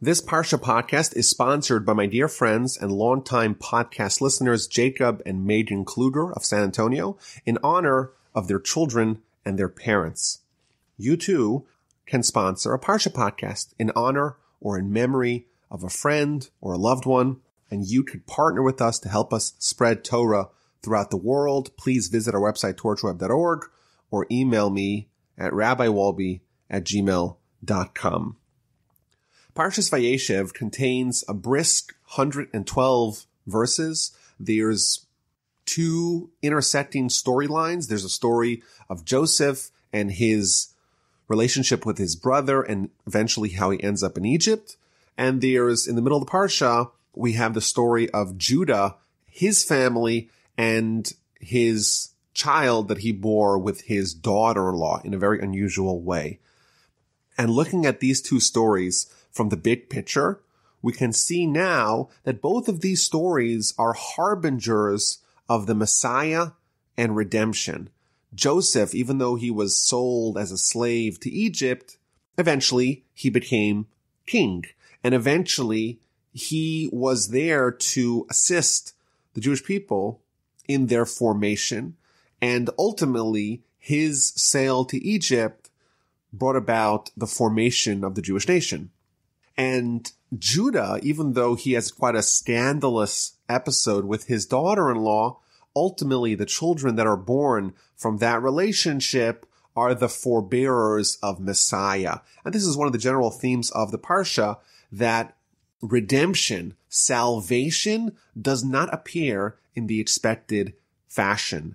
This Parsha podcast is sponsored by my dear friends and longtime podcast listeners, Jacob and Megan Kluger of San Antonio, in honor of their children and their parents. You too can sponsor a Parsha podcast in honor or in memory of a friend or a loved one, and you could partner with us to help us spread Torah throughout the world. Please visit our website, torchweb.org, or email me at rabbiwolbe at gmail.com. Parshas Vayeishev contains a brisk 112 verses. There's two intersecting storylines. There's a story of Joseph and his relationship with his brother and eventually how he ends up in Egypt. And there's in the middle of the Parsha, we have the story of Judah, his family, and his child that he bore with his daughter-in-law in a very unusual way. And looking at these two stories, from the big picture, we can see now that both of these stories are harbingers of the Messiah and redemption. Joseph, even though he was sold as a slave to Egypt, eventually he became king. And eventually he was there to assist the Jewish people in their formation. And ultimately his sale to Egypt brought about the formation of the Jewish nation. And Judah, even though he has quite a scandalous episode with his daughter-in-law, ultimately the children that are born from that relationship are the forebearers of Messiah. And this is one of the general themes of the Parsha that redemption, salvation does not appear in the expected fashion.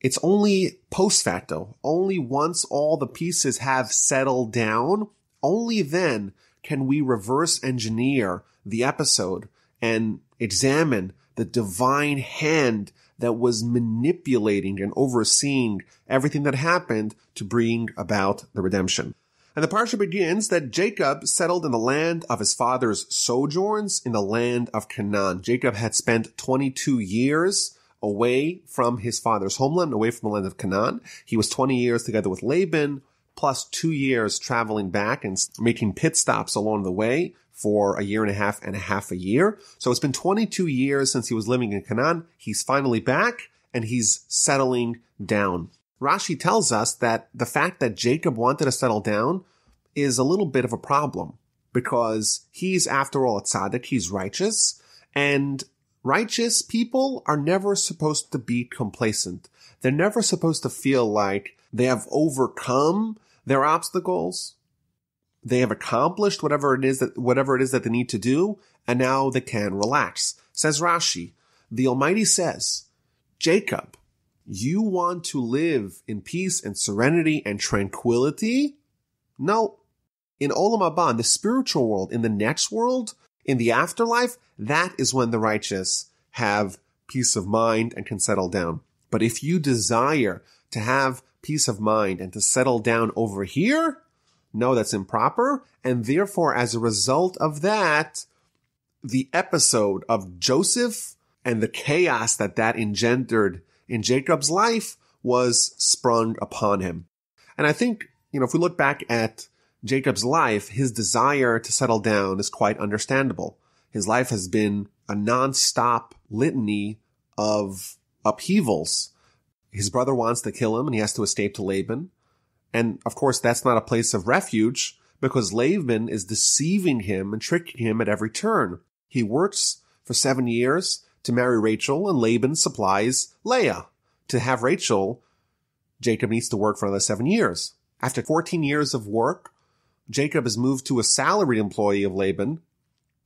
It's only post facto, only once all the pieces have settled down, only then can we reverse engineer the episode and examine the divine hand that was manipulating and overseeing everything that happened to bring about the redemption. And the parsha begins that Jacob settled in the land of his father's sojourns in the land of Canaan. Jacob had spent 22 years away from his father's homeland, away from the land of Canaan. He was 20 years together with Laban, plus two years traveling back and making pit stops along the way for a year and a half and a half a year. So it's been 22 years since he was living in Canaan. He's finally back and he's settling down. Rashi tells us that the fact that Jacob wanted to settle down is a little bit of a problem because he's after all a tzaddik, he's righteous and righteous people are never supposed to be complacent. They're never supposed to feel like they have overcome their obstacles. They have accomplished whatever it is that, whatever it is that they need to do, and now they can relax. Says Rashi, the Almighty says, Jacob, you want to live in peace and serenity and tranquility? No. In Olam Haba, the spiritual world, in the next world, in the afterlife, that is when the righteous have peace of mind and can settle down. But if you desire to have peace of mind and to settle down over here? No, that's improper. And therefore, as a result of that, the episode of Joseph and the chaos that that engendered in Jacob's life was sprung upon him. And I think, you know, if we look back at Jacob's life, his desire to settle down is quite understandable. His life has been a non-stop litany of upheavals his brother wants to kill him and he has to escape to Laban. And of course, that's not a place of refuge because Laban is deceiving him and tricking him at every turn. He works for seven years to marry Rachel and Laban supplies Leah. To have Rachel, Jacob needs to work for another seven years. After 14 years of work, Jacob is moved to a salaried employee of Laban.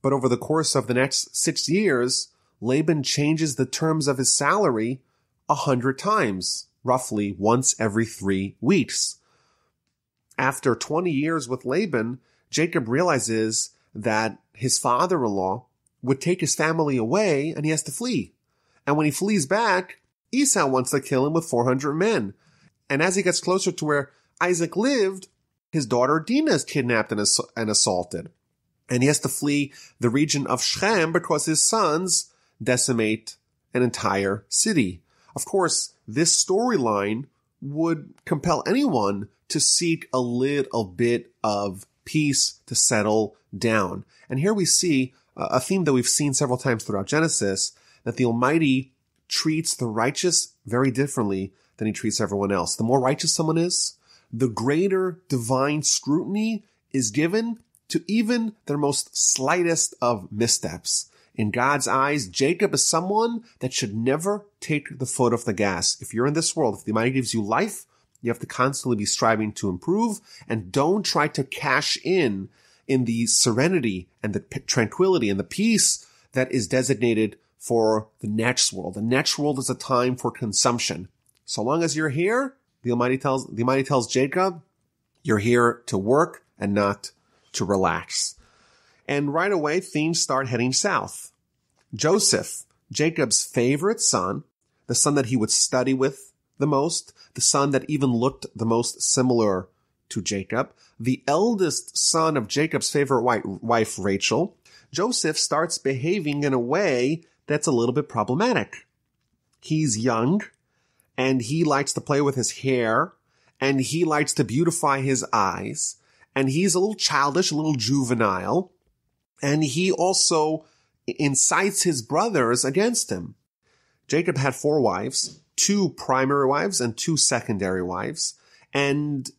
But over the course of the next six years, Laban changes the terms of his salary a hundred times, roughly once every three weeks. After 20 years with Laban, Jacob realizes that his father-in-law would take his family away and he has to flee. And when he flees back, Esau wants to kill him with 400 men. And as he gets closer to where Isaac lived, his daughter Dinah is kidnapped and, ass- and assaulted. And he has to flee the region of Shechem because his sons decimate an entire city. Of course, this storyline would compel anyone to seek a little bit of peace to settle down. And here we see a theme that we've seen several times throughout Genesis, that the Almighty treats the righteous very differently than he treats everyone else. The more righteous someone is, the greater divine scrutiny is given to even their most slightest of missteps. In God's eyes, Jacob is someone that should never take the foot off the gas. If you're in this world, if the Almighty gives you life, you have to constantly be striving to improve and don't try to cash in in the serenity and the tranquility and the peace that is designated for the next world. The next world is a time for consumption. So long as you're here, the Almighty tells, the Almighty tells Jacob, you're here to work and not to relax. And right away, things start heading south. Joseph, Jacob's favorite son, the son that he would study with the most, the son that even looked the most similar to Jacob, the eldest son of Jacob's favorite wife, Rachel, Joseph starts behaving in a way that's a little bit problematic. He's young and he likes to play with his hair and he likes to beautify his eyes and he's a little childish, a little juvenile and he also incites his brothers against him. Jacob had four wives, two primary wives and two secondary wives, and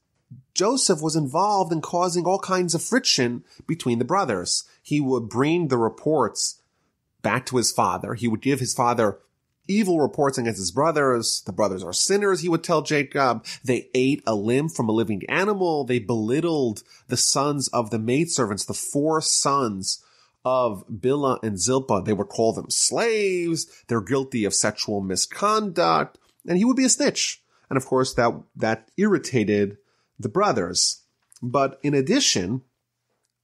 Joseph was involved in causing all kinds of friction between the brothers. He would bring the reports back to his father. He would give his father evil reports against his brothers. The brothers are sinners, he would tell Jacob. They ate a limb from a living animal. They belittled the sons of the maidservants, the four sons of Bilhah and Zilpah. They would call them slaves. They're guilty of sexual misconduct. And he would be a snitch. And of course, that, that irritated the brothers. But in addition,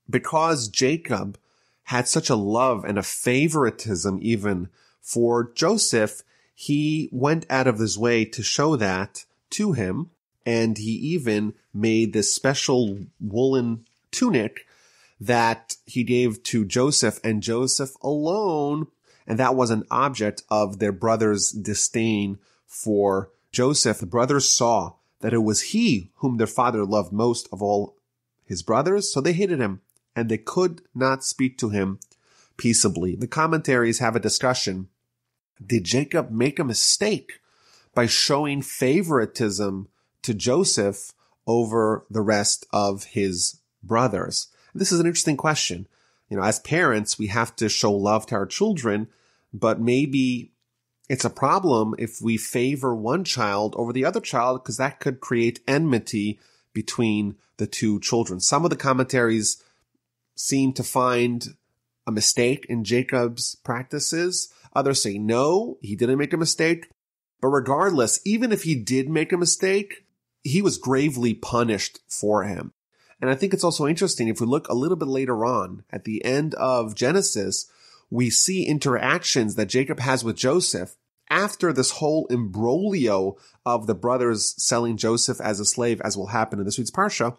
because Jacob had such a love and a favoritism even for Joseph, he went out of his way to show that to him. And he even made this special woolen tunic that he gave to Joseph and Joseph alone. And that was an object of their brother's disdain for Joseph. The brothers saw that it was he whom their father loved most of all his brothers. So they hated him and they could not speak to him peaceably. The commentaries have a discussion. Did Jacob make a mistake by showing favoritism to Joseph over the rest of his brothers? This is an interesting question. You know, as parents, we have to show love to our children, but maybe it's a problem if we favor one child over the other child because that could create enmity between the two children. Some of the commentaries seem to find a mistake in Jacob's practices. Others say no, he didn't make a mistake. But regardless, even if he did make a mistake, he was gravely punished for him. And I think it's also interesting if we look a little bit later on at the end of Genesis, we see interactions that Jacob has with Joseph after this whole imbroglio of the brothers selling Joseph as a slave, as will happen in this week's Parsha.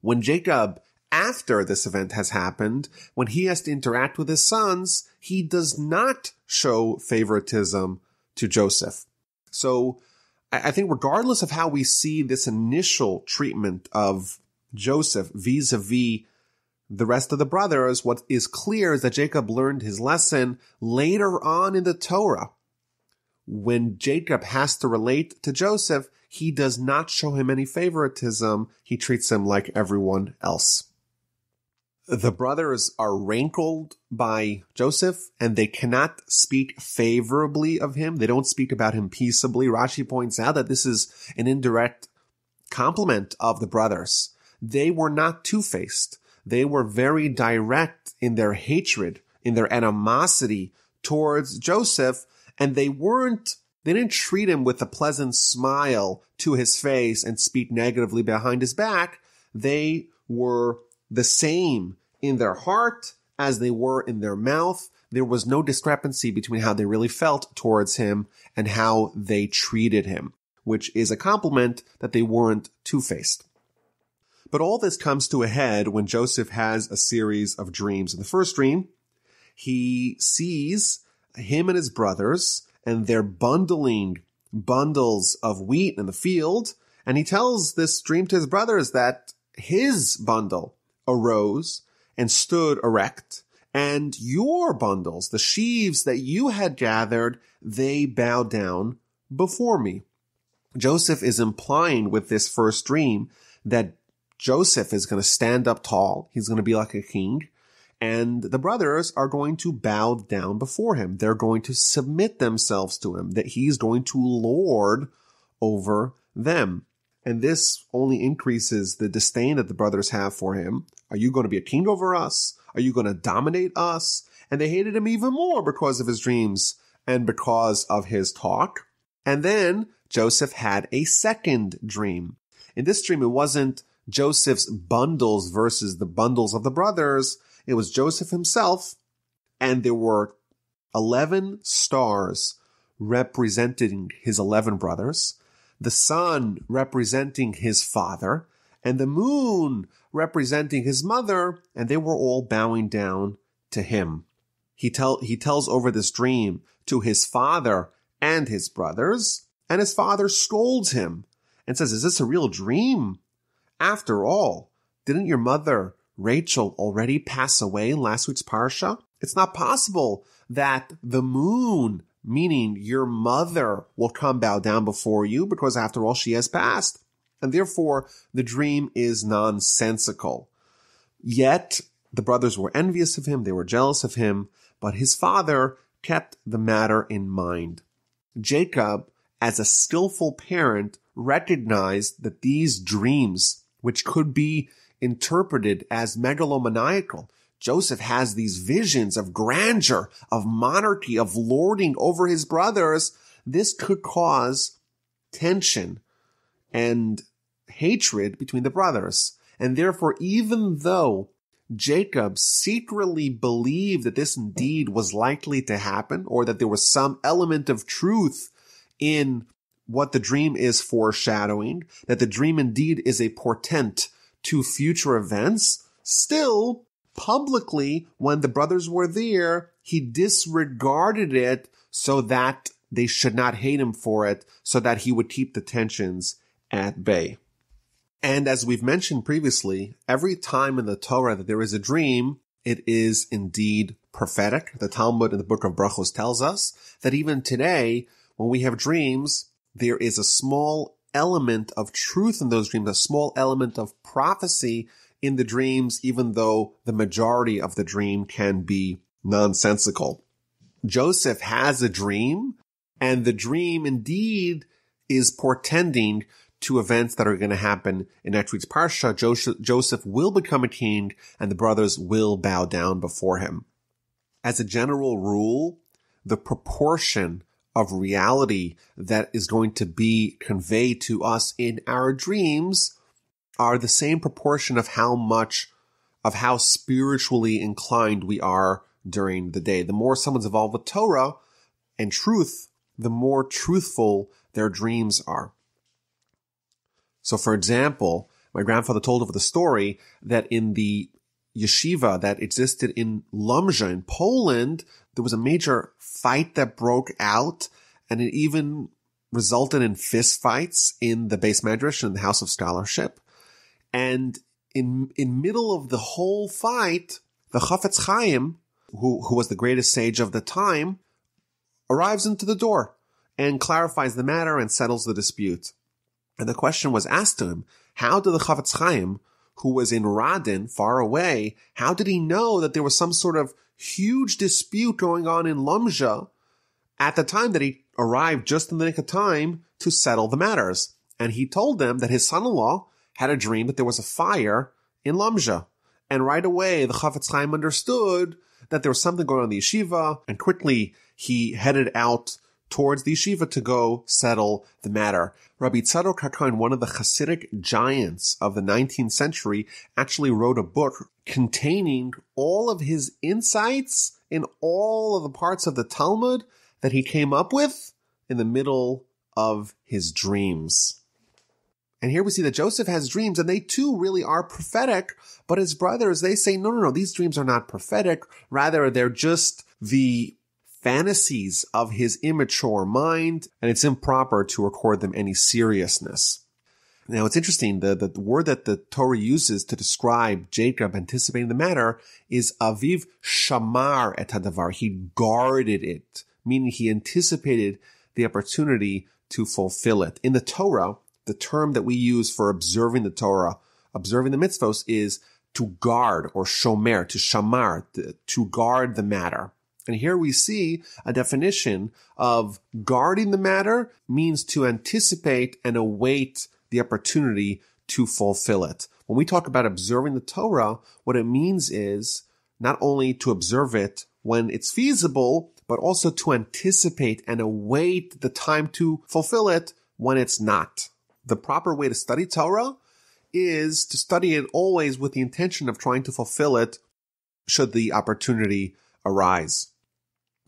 When Jacob, after this event has happened, when he has to interact with his sons, he does not show favoritism to Joseph. So I think regardless of how we see this initial treatment of Joseph vis-a-vis the rest of the brothers, what is clear is that Jacob learned his lesson later on in the Torah. When Jacob has to relate to Joseph, he does not show him any favoritism. He treats him like everyone else. The brothers are rankled by Joseph and they cannot speak favorably of him. They don't speak about him peaceably. Rashi points out that this is an indirect compliment of the brothers they were not two-faced. They were very direct in their hatred, in their animosity towards Joseph, and they weren't, they didn't treat him with a pleasant smile to his face and speak negatively behind his back. They were the same in their heart as they were in their mouth. There was no discrepancy between how they really felt towards him and how they treated him, which is a compliment that they weren't two-faced. But all this comes to a head when Joseph has a series of dreams. In the first dream, he sees him and his brothers and they're bundling bundles of wheat in the field. And he tells this dream to his brothers that, his bundle arose and stood erect, and your bundles, the sheaves that you had gathered, they bowed down before me. Joseph is implying with this first dream that Joseph is going to stand up tall. He's going to be like a king. And the brothers are going to bow down before him. They're going to submit themselves to him, that he's going to lord over them. And this only increases the disdain that the brothers have for him. Are you going to be a king over us? Are you going to dominate us? And they hated him even more because of his dreams and because of his talk. And then Joseph had a second dream. In this dream, it wasn't Joseph's bundles versus the bundles of the brothers. It was Joseph himself, and there were 11 stars representing his 11 brothers, the sun representing his father, and the moon representing his mother, and they were all bowing down to him. He tell, he tells over this dream to his father and his brothers, and his father scolds him and says, is this a real dream? After all, didn't your mother, Rachel, already pass away in last week's parsha? It's not possible that the moon, meaning your mother, will come bow down before you because after all, she has passed. And therefore, the dream is nonsensical. Yet, the brothers were envious of him, they were jealous of him, but his father kept the matter in mind. Jacob, as a skillful parent, recognized that these dreams which could be interpreted as megalomaniacal. Joseph has these visions of grandeur, of monarchy, of lording over his brothers. This could cause tension and hatred between the brothers. And therefore, even though Jacob secretly believed that this indeed was likely to happen, or that there was some element of truth in what the dream is foreshadowing, that the dream indeed is a portent to future events, still publicly, when the brothers were there, he disregarded it so that they should not hate him for it, so that he would keep the tensions at bay. And as we've mentioned previously, every time in the Torah that there is a dream, it is indeed prophetic. The Talmud in the book of Brachos tells us that even today, when we have dreams, there is a small element of truth in those dreams, a small element of prophecy in the dreams, even though the majority of the dream can be nonsensical. Joseph has a dream and the dream indeed is portending to events that are going to happen in next week's Parsha. Joseph, Joseph will become a king and the brothers will bow down before him. As a general rule, the proportion of reality that is going to be conveyed to us in our dreams are the same proportion of how much of how spiritually inclined we are during the day. The more someone's involved with Torah and truth, the more truthful their dreams are. So for example, my grandfather told of the story that in the yeshiva that existed in Lomza in Poland, there was a major fight that broke out and it even resulted in fist fights in the beis medrash and the house of scholarship. And in, in middle of the whole fight, the Chafetz Chaim, who, who was the greatest sage of the time, arrives into the door and clarifies the matter and settles the dispute. And the question was asked to him, how did the Chafetz Chaim, who was in Radin, far away, how did he know that there was some sort of huge dispute going on in Lomza at the time that he arrived just in the nick of time to settle the matters? And he told them that his son-in-law had a dream that there was a fire in Lomza. And right away, the Chafetz Chaim understood that there was something going on in the yeshiva, and quickly he headed out towards the yeshiva to go settle the matter. Rabbi Tzadok HaKohen, one of the Hasidic giants of the 19th century, actually wrote a book containing all of his insights in all of the parts of the Talmud that he came up with in the middle of his dreams. And here we see that Joseph has dreams and they too really are prophetic, but his brothers, they say, no, no, no, these dreams are not prophetic. Rather, they're just the fantasies of his immature mind, and it's improper to record them any seriousness. Now it's interesting, the, the word that the Torah uses to describe Jacob anticipating the matter is aviv shamar et hadavar. He guarded it, meaning he anticipated the opportunity to fulfill it. In the Torah, the term that we use for observing the Torah, observing the mitzvos is to guard or shomer, to shamar, to guard the matter. And here we see a definition of guarding the matter means to anticipate and await the opportunity to fulfill it. When we talk about observing the Torah, what it means is not only to observe it when it's feasible, but also to anticipate and await the time to fulfill it when it's not. The proper way to study Torah is to study it always with the intention of trying to fulfill it should the opportunity arise.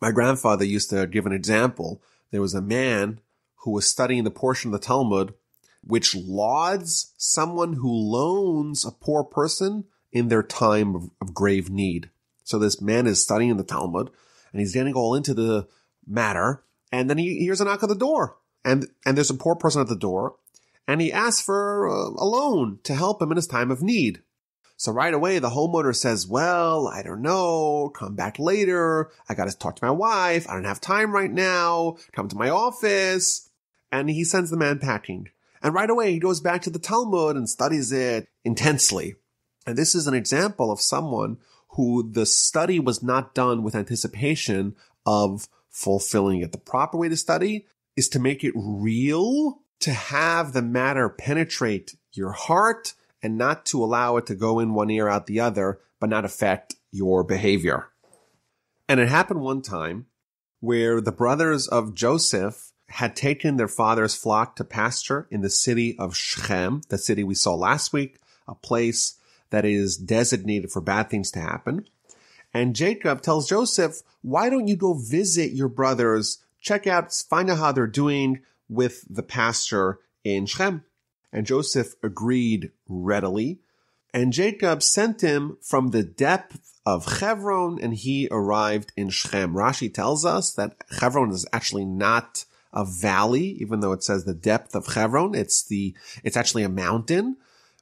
My grandfather used to give an example. There was a man who was studying the portion of the Talmud which lauds someone who loans a poor person in their time of, of grave need. So this man is studying the Talmud and he's getting all into the matter. And then he hears a knock at the door and, and there's a poor person at the door and he asks for uh, a loan to help him in his time of need. So right away, the homeowner says, well, I don't know, come back later. I got to talk to my wife. I don't have time right now. Come to my office. And he sends the man packing. And right away, he goes back to the Talmud and studies it intensely. And this is an example of someone who the study was not done with anticipation of fulfilling it. The proper way to study is to make it real, to have the matter penetrate your heart and not to allow it to go in one ear out the other, but not affect your behavior. And it happened one time where the brothers of Joseph had taken their father's flock to pasture in the city of Shechem, the city we saw last week, a place that is designated for bad things to happen. And Jacob tells Joseph, why don't you go visit your brothers, check out, find out how they're doing with the pasture in Shechem? And Joseph agreed readily. And Jacob sent him from the depth of Chevron and he arrived in Shechem. Rashi tells us that Chevron is actually not a valley, even though it says the depth of Hebron. It's the, it's actually a mountain.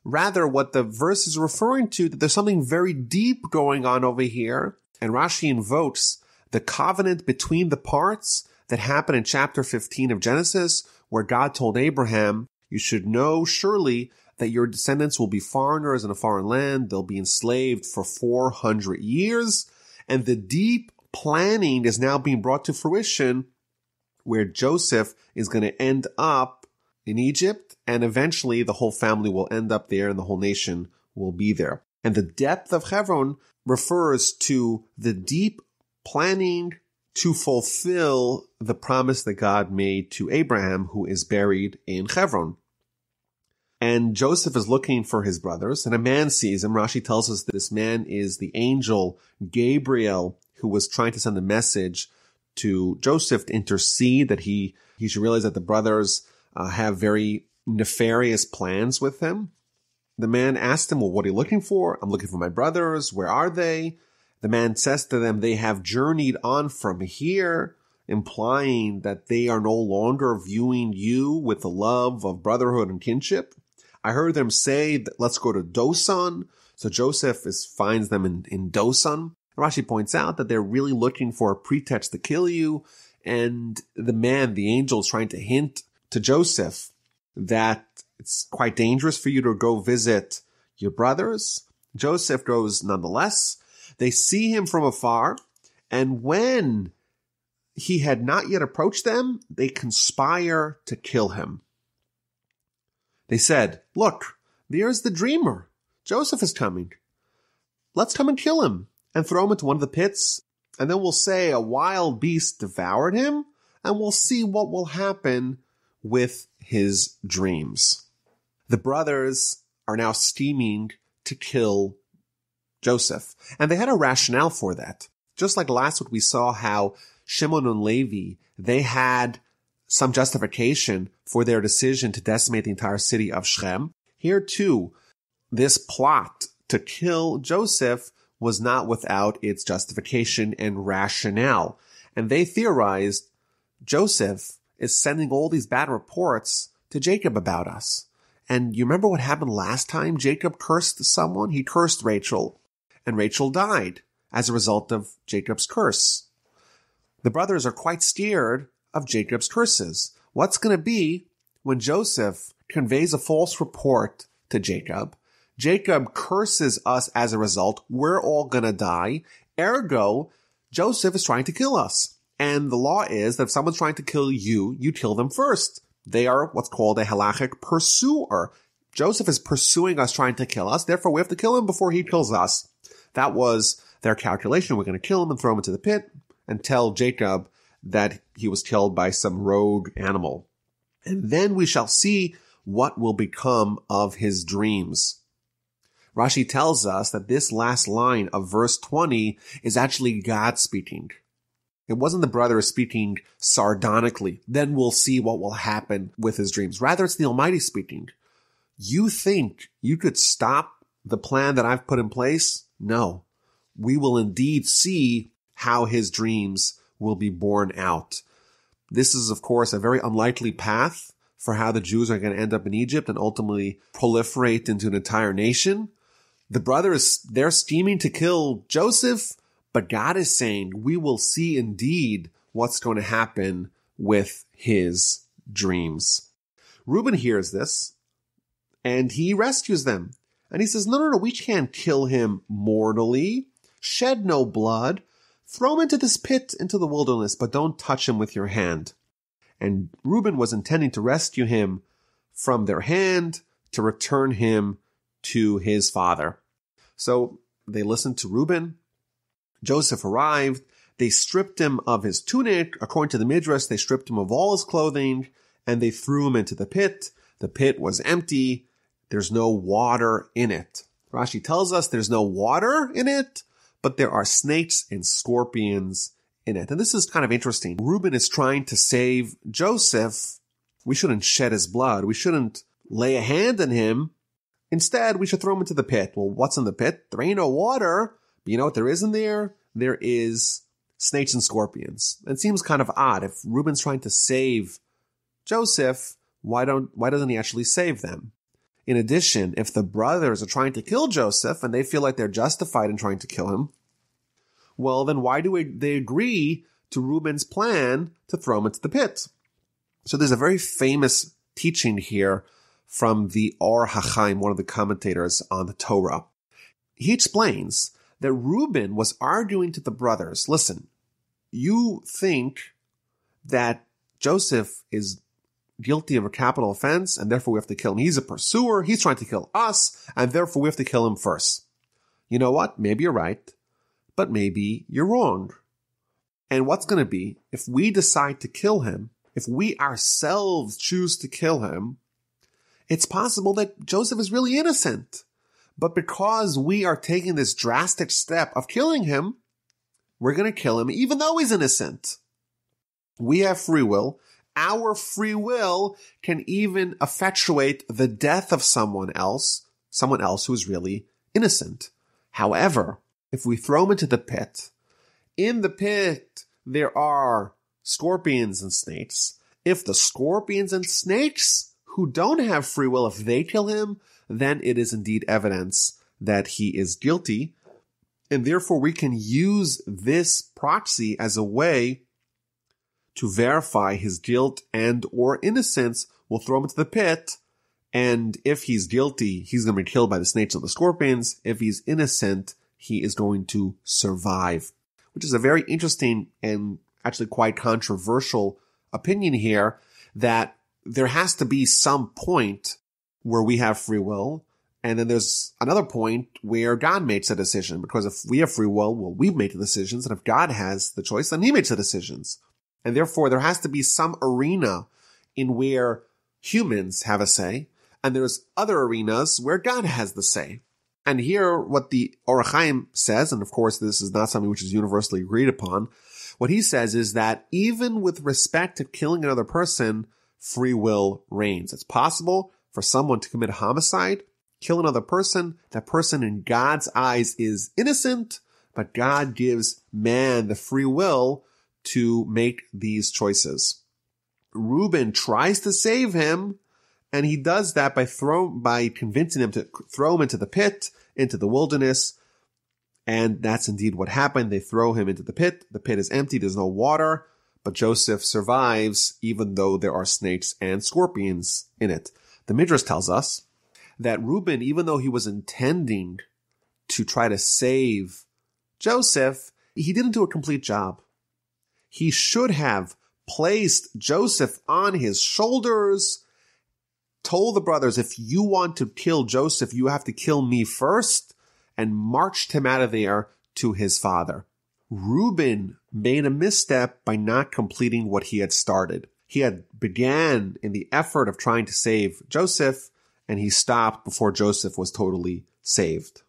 Rather, what the verse is referring to, that there's something very deep going on over here. And Rashi invokes the covenant between the parts that happened in chapter 15 of Genesis, where God told Abraham, you should know surely that your descendants will be foreigners in a foreign land. They'll be enslaved for 400 years. And the deep planning is now being brought to fruition where Joseph is going to end up in Egypt and eventually the whole family will end up there and the whole nation will be there. And the depth of Hebron refers to the deep planning to fulfill the promise that God made to Abraham, who is buried in Hebron. And Joseph is looking for his brothers, and a man sees him. Rashi tells us that this man is the angel Gabriel, who was trying to send a message to Joseph to intercede that he, he should realize that the brothers uh, have very nefarious plans with him. The man asked him, well, what are you looking for? I'm looking for my brothers. Where are they? The man says to them, they have journeyed on from here, implying that they are no longer viewing you with the love of brotherhood and kinship. I heard them say let's go to Dosan. So Joseph is, finds them in, in Dosan. Rashi points out that they're really looking for a pretext to kill you. And the man, the angel is trying to hint to Joseph that it's quite dangerous for you to go visit your brothers. Joseph goes nonetheless. They see him from afar. And when he had not yet approached them, they conspire to kill him. They said, look, there's the dreamer. Joseph is coming. Let's come and kill him and throw him into one of the pits. And then we'll say a wild beast devoured him and we'll see what will happen with his dreams. The brothers are now scheming to kill Joseph. And they had a rationale for that. Just like last week we saw how Shimon and Levi, they had some justification for their decision to decimate the entire city of Shechem. Here too, this plot to kill Joseph was not without its justification and rationale. And they theorized Joseph is sending all these bad reports to Jacob about us. And you remember what happened last time Jacob cursed someone? He cursed Rachel, and Rachel died as a result of Jacob's curse. The brothers are quite scared of Jacob's curses. What's going to be when Joseph conveys a false report to Jacob? Jacob curses us as a result. We're all going to die. Ergo, Joseph is trying to kill us. And the law is that if someone's trying to kill you, you kill them first. They are what's called a halachic pursuer. Joseph is pursuing us, trying to kill us. Therefore, we have to kill him before he kills us. That was their calculation. We're going to kill him and throw him into the pit and tell Jacob that he was killed by some rogue animal. And then we shall see what will become of his dreams. Rashi tells us that this last line of verse 20 is actually God speaking. It wasn't the brother speaking sardonically. Then we'll see what will happen with his dreams. Rather, it's the Almighty speaking. You think you could stop the plan that I've put in place? No. We will indeed see how his dreams will be borne out. This is, of course, a very unlikely path for how the Jews are going to end up in Egypt and ultimately proliferate into an entire nation. The brothers, they're scheming to kill Joseph, but God is saying we will see indeed what's going to happen with his dreams. Reuben hears this and he rescues them. And he says, no, no, no, we can't kill him mortally. Shed no blood. Throw him into this pit into the wilderness, but don't touch him with your hand. And Reuben was intending to rescue him from their hand to return him to his father. So they listened to Reuben. Joseph arrived. They stripped him of his tunic. According to the Midrash, they stripped him of all his clothing and they threw him into the pit. The pit was empty. There's no water in it. Rashi tells us there's no water in it, but there are snakes and scorpions in it. And this is kind of interesting. Reuben is trying to save Joseph. We shouldn't shed his blood. We shouldn't lay a hand on him Instead, we should throw him into the pit. Well, what's in the pit? There ain't no water. But you know what there is in there? There is snakes and scorpions. It seems kind of odd. If Reuben's trying to save Joseph, why don't, why doesn't he actually save them? In addition, if the brothers are trying to kill Joseph and they feel like they're justified in trying to kill him, well, then why do they agree to Reuben's plan to throw him into the pit? So there's a very famous teaching here from the Or HaChaim, one of the commentators on the Torah. He explains that Reuben was arguing to the brothers, listen, you think that Joseph is guilty of a capital offense and therefore we have to kill him. He's a pursuer. He's trying to kill us and therefore we have to kill him first. You know what? Maybe you're right, but maybe you're wrong. And what's going to be if we decide to kill him, if we ourselves choose to kill him, it's possible that Joseph is really innocent. But because we are taking this drastic step of killing him, we're going to kill him even though he's innocent. We have free will. Our free will can even effectuate the death of someone else, someone else who is really innocent. However, if we throw him into the pit, in the pit there are scorpions and snakes. If the scorpions and snakes who don't have free will, if they kill him, then it is indeed evidence that he is guilty. And therefore we can use this proxy as a way to verify his guilt and or innocence. We'll throw him into the pit. And if he's guilty, he's going to be killed by the snakes and the scorpions. If he's innocent, he is going to survive, which is a very interesting and actually quite controversial opinion here that there has to be some point where we have free will. And then there's another point where God makes a decision because if we have free will, well, we make the decisions. And if God has the choice, then he makes the decisions. And therefore there has to be some arena in where humans have a say. And there's other arenas where God has the say. And here, what the Or HaChaim says, and of course this is not something which is universally agreed upon, what he says is that even with respect to killing another person, free will reigns. It's possible for someone to commit homicide, kill another person. That person in God's eyes is innocent, but God gives man the free will to make these choices. Reuben tries to save him, And he does that by throw, by convincing him to throw him into the pit, into the wilderness. And that's indeed what happened. They throw him into the pit. The pit is empty. There's no water, but Joseph survives even though there are snakes and scorpions in it. The Midrash tells us that Reuben, even though he was intending to try to save Joseph, he didn't do a complete job. He should have placed Joseph on his shoulders, told the brothers, if you want to kill Joseph, you have to kill me first, and marched him out of there to his father. Reuben made a misstep by not completing what he had started. He had began in the effort of trying to save Joseph, and he stopped before Joseph was totally saved.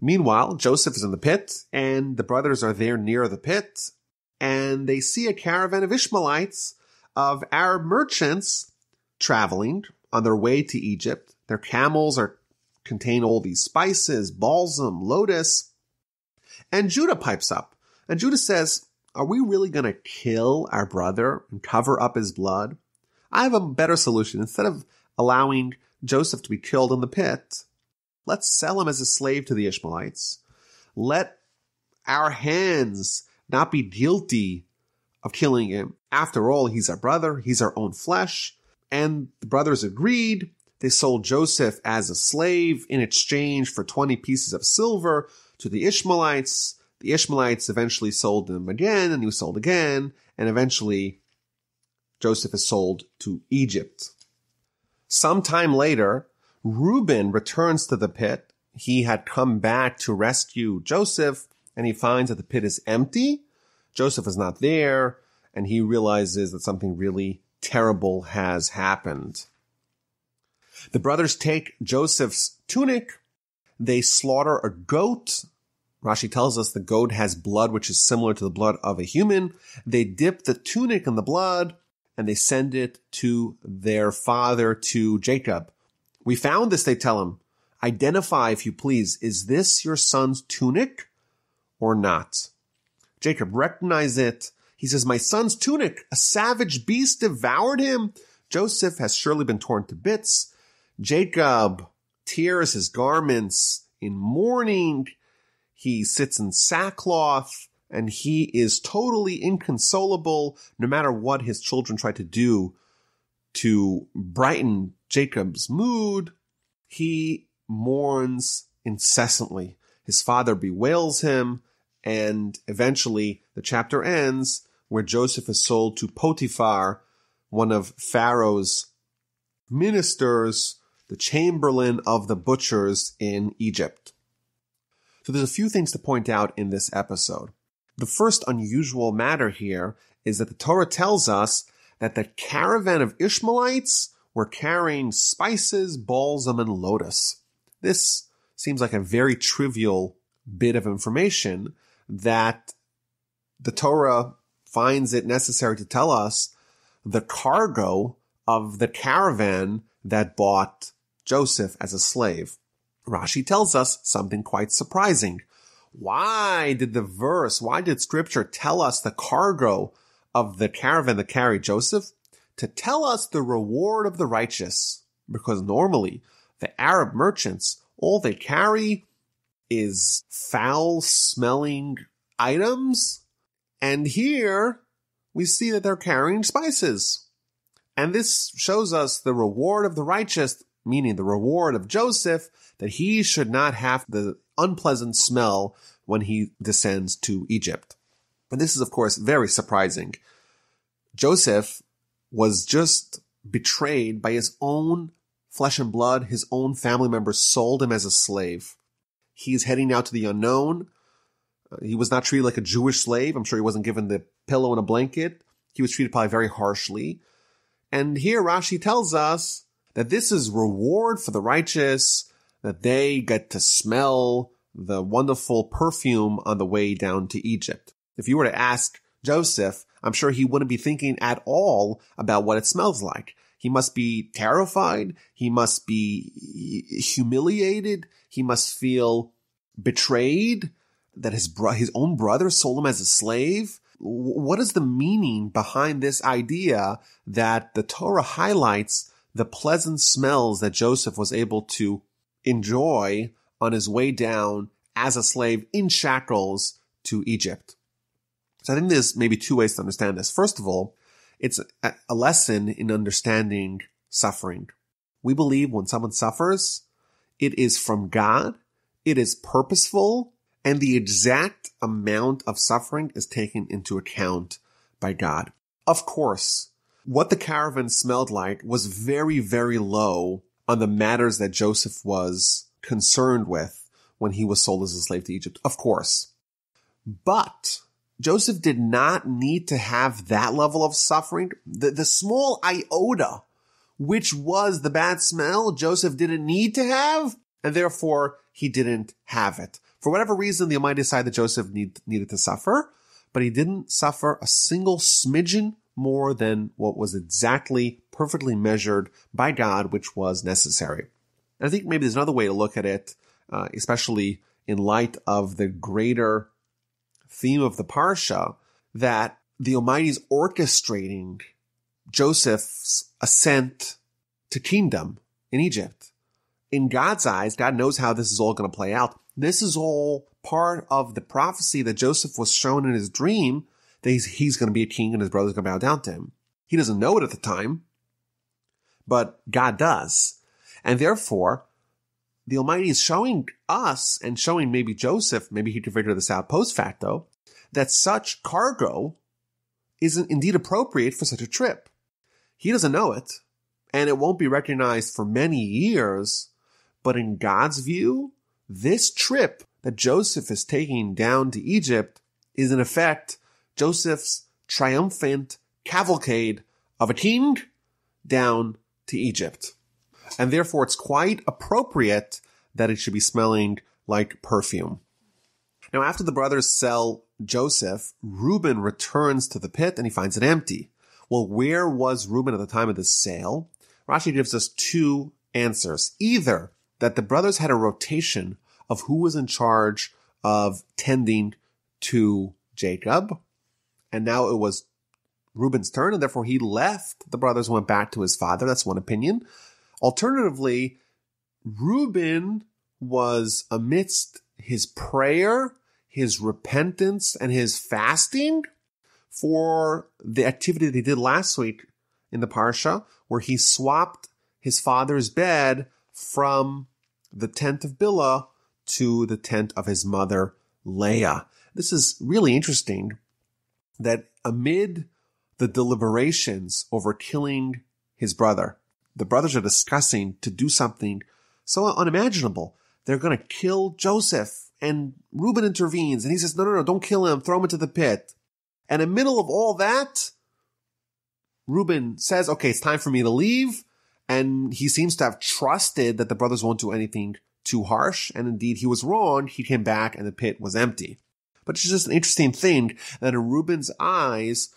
Meanwhile, Joseph is in the pit, and the brothers are there near the pit, and they see a caravan of Ishmaelites, of Arab merchants, traveling on their way to Egypt. Their camels are contain all these spices, balsam, lotus. And Judah pipes up. And Judah says, Are we really going to kill our brother and cover up his blood? I have a better solution. Instead of allowing Joseph to be killed in the pit, Let's sell him as a slave to the Ishmaelites. Let our hands not be guilty of killing him. After all, he's our brother. He's our own flesh. And the brothers agreed. They sold Joseph as a slave in exchange for 20 pieces of silver to the Ishmaelites. The Ishmaelites eventually sold him again and he was sold again. And eventually Joseph is sold to Egypt. Sometime later, Reuben returns to the pit. He had come back to rescue Joseph and he finds that the pit is empty. Joseph is not there and he realizes that something really terrible has happened. The brothers take Joseph's tunic. They slaughter a goat. Rashi tells us the goat has blood which is similar to the blood of a human. They dip the tunic in the blood and they send it to their father, to Jacob. We found this, they tell him. Identify, if you please, is this your son's tunic or not? Jacob recognizes it. He says, my son's tunic, a savage beast devoured him. Joseph has surely been torn to bits. Jacob tears his garments in mourning. He sits in sackcloth and he is totally inconsolable no matter what his children try to do to brighten Jacob's mood, he mourns incessantly. His father bewails him, and eventually the chapter ends where Joseph is sold to Potiphar, one of Pharaoh's ministers, the chamberlain of the butchers in Egypt. So there's a few things to point out in this episode. The first unusual matter here is that the Torah tells us that the caravan of Ishmaelites were carrying spices, balsam, and lotus. This seems like a very trivial bit of information that the Torah finds it necessary to tell us the cargo of the caravan that bought Joseph as a slave. Rashi tells us something quite surprising. Why did the verse, why did scripture tell us the cargo of the caravan that carried Joseph? to tell us the reward of the righteous. Because normally the Arab merchants, all they carry is foul smelling items. And here we see that they're carrying spices. And this shows us the reward of the righteous, meaning the reward of Joseph, that he should not have the unpleasant smell when he descends to Egypt. But this is, of course, very surprising. Joseph was just betrayed by his own flesh and blood. His own family members sold him as a slave. He's heading out to the unknown. Uh, he was not treated like a Jewish slave. I'm sure he wasn't given the pillow and a blanket. He was treated probably very harshly. And here Rashi tells us that this is reward for the righteous, that they get to smell the wonderful perfume on the way down to Egypt. If you were to ask Joseph, I'm sure he wouldn't be thinking at all about what it smells like. He must be terrified. He must be eh, humiliated. He must feel betrayed that his bro- his own brother sold him as a slave. What is the meaning behind this idea that the Torah highlights the pleasant smells that Joseph was able to enjoy on his way down as a slave in shackles to Egypt. So I think there's maybe two ways to understand this. First of all, it's a lesson in understanding suffering. We believe when someone suffers, it is from God, it is purposeful, and the exact amount of suffering is taken into account by God. Of course, what the caravan smelled like was very, very low on the matters that Joseph was concerned with when he was sold as a slave to Egypt. Of course. But Joseph did not need to have that level of suffering. The, the small iota, which was the bad smell, Joseph didn't need to have, and therefore he didn't have it. For whatever reason, the Almighty decided that Joseph need, needed to suffer, but he didn't suffer a single smidgen more than what was exactly perfectly measured by God, which was necessary. And I think maybe there's another way to look at it, uh, especially in light of the greater theme of the Parsha, that the Almighty is orchestrating Joseph's ascent to kingdom in Egypt. In God's eyes, God knows how this is all going to play out. This is all part of the prophecy that Joseph was shown in his dream that he's, he's going to be a king and his brother's going to bow down to him. He doesn't know it at the time, but God does. And therefore, the Almighty is showing us and showing maybe Joseph, maybe he can figure this out post facto, that such cargo isn't indeed appropriate for such a trip. He doesn't know it, and it won't be recognized for many years, but in God's view, this trip that Joseph is taking down to Egypt is in effect Joseph's triumphant cavalcade of a king down to Egypt. And therefore it's quite appropriate that it should be smelling like perfume. Now after the brothers sell Joseph, Reuben returns to the pit and he finds it empty. Well, where was Reuben at the time of the sale? Rashi gives us two answers. Either that the brothers had a rotation of who was in charge of tending to Jacob, and now it was Reuben's turn, and therefore he left. The brothers went back to his father. That's one opinion. Alternatively, Reuben was amidst his prayer, his repentance, and his fasting for the activity that he did last week in the Parsha, where he swapped his father's bed from the tent of Bilhah to the tent of his mother, Leah. This is really interesting that amid the deliberations over killing his brother, the brothers are discussing to do something so unimaginable. They're going to kill Joseph and Reuben intervenes and he says, no, no, no, don't kill him. Throw him into the pit. And in the middle of all that, Reuben says, okay, it's time for me to leave. And he seems to have trusted that the brothers won't do anything too harsh. And indeed, he was wrong. He came back and the pit was empty. But it's just an interesting thing that in Reuben's eyes,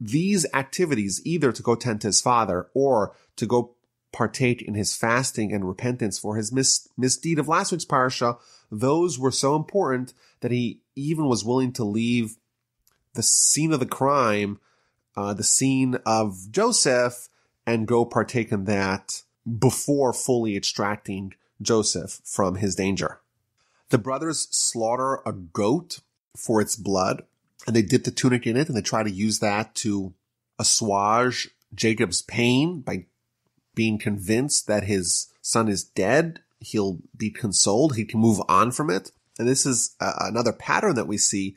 these activities, either to go tend to his father or to go partake in his fasting and repentance for his mis- misdeed of last week's parsha, those were so important that he even was willing to leave the scene of the crime, uh, the scene of Joseph, and go partake in that before fully extracting Joseph from his danger. The brothers slaughter a goat for its blood and they dip the tunic in it and they try to use that to assuage Jacob's pain by being convinced that his son is dead. He'll be consoled. He can move on from it. And this is uh, another pattern that we see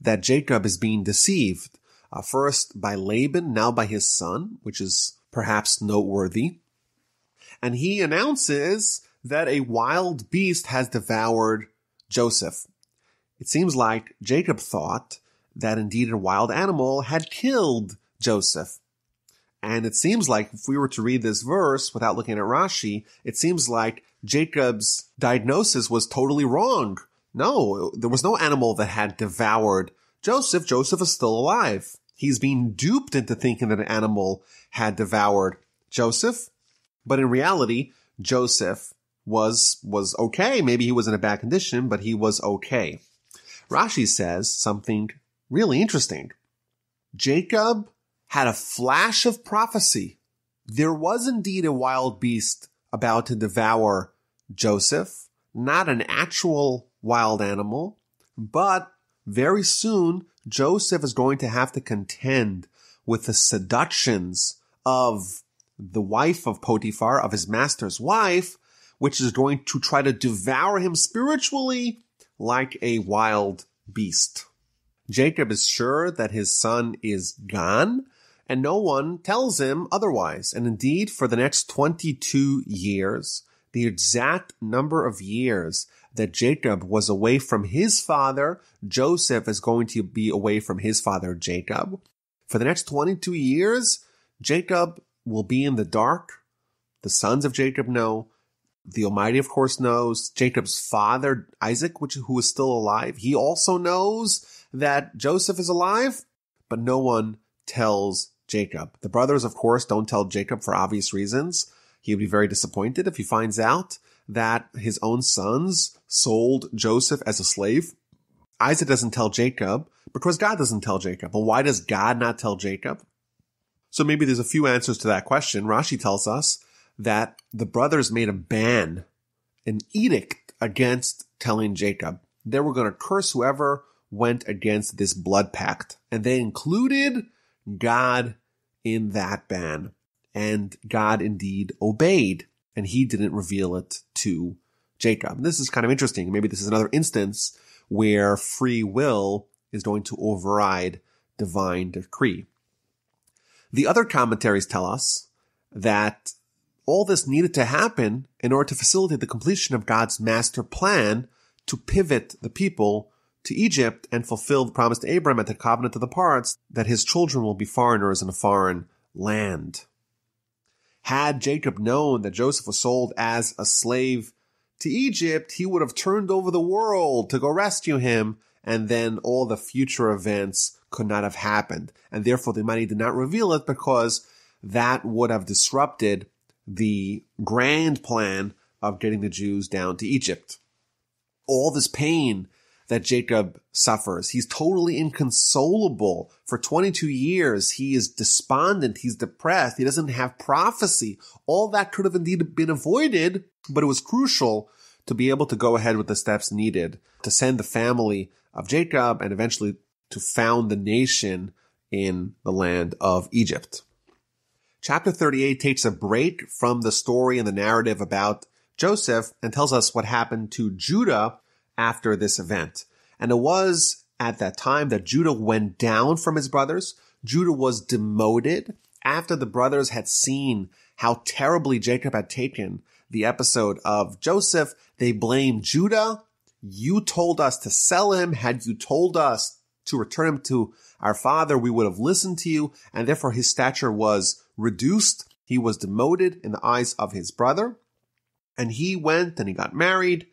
that Jacob is being deceived. Uh, first by Laban, now by his son, which is perhaps noteworthy. And he announces that a wild beast has devoured Joseph. It seems like Jacob thought that indeed a wild animal had killed Joseph. And it seems like if we were to read this verse without looking at Rashi, it seems like Jacob's diagnosis was totally wrong. No, there was no animal that had devoured Joseph. Joseph is still alive. He's being duped into thinking that an animal had devoured Joseph. But in reality, Joseph was, was okay. Maybe he was in a bad condition, but he was okay. Rashi says something really interesting. Jacob had a flash of prophecy there was indeed a wild beast about to devour Joseph, not an actual wild animal, but very soon Joseph is going to have to contend with the seductions of the wife of Potiphar, of his master's wife, which is going to try to devour him spiritually like a wild beast. Jacob is sure that his son is gone, and no one tells him otherwise. And indeed, for the next 22 years, the exact number of years that Jacob was away from his father, Joseph is going to be away from his father, Jacob. For the next 22 years, Jacob will be in the dark. The sons of Jacob know. The Almighty, of course, knows. Jacob's father, Isaac, which, who is still alive, he also knows that Joseph is alive, but no one tells Jacob. The brothers, of course, don't tell Jacob for obvious reasons. He would be very disappointed if he finds out that his own sons sold Joseph as a slave. Isaac doesn't tell Jacob because God doesn't tell Jacob. Well, why does God not tell Jacob? So maybe there's a few answers to that question. Rashi tells us that the brothers made a ban, an edict against telling Jacob. They were going to curse whoever went against this blood pact. And they included God in that ban. And God indeed obeyed, and he didn't reveal it to Jacob. This is kind of interesting. Maybe this is another instance where free will is going to override divine decree. The other commentaries tell us that all this needed to happen in order to facilitate the completion of God's master plan to pivot the people to Egypt and fulfill the promise to Abram at the covenant of the parts that his children will be foreigners in a foreign land. Had Jacob known that Joseph was sold as a slave to Egypt, he would have turned over the world to go rescue him, and then all the future events could not have happened. And therefore the money did not reveal it because that would have disrupted the grand plan of getting the Jews down to Egypt. All this pain that Jacob suffers. He's totally inconsolable. For 22 years, he is despondent. He's depressed. He doesn't have prophecy. All that could have indeed been avoided, but it was crucial to be able to go ahead with the steps needed to send the family of Jacob and eventually to found the nation in the land of Egypt. Chapter 38 takes a break from the story and the narrative about Joseph and tells us what happened to Judah after this event. And it was at that time that Judah went down from his brothers. Judah was demoted after the brothers had seen how terribly Jacob had taken the episode of Joseph. They blamed Judah. You told us to sell him. Had you told us to return him to our father, we would have listened to you. And therefore his stature was reduced. He was demoted in the eyes of his brother. And he went and he got married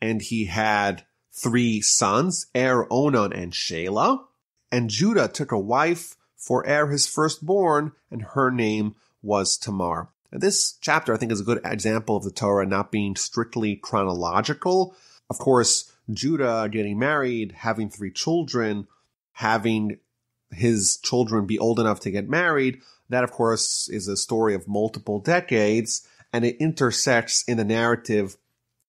and he had three sons, Er, Onan, and Shelah. And Judah took a wife for Er, his firstborn, and her name was Tamar. Now, this chapter, I think, is a good example of the Torah not being strictly chronological. Of course, Judah getting married, having three children, having his children be old enough to get married, that, of course, is a story of multiple decades, and it intersects in the narrative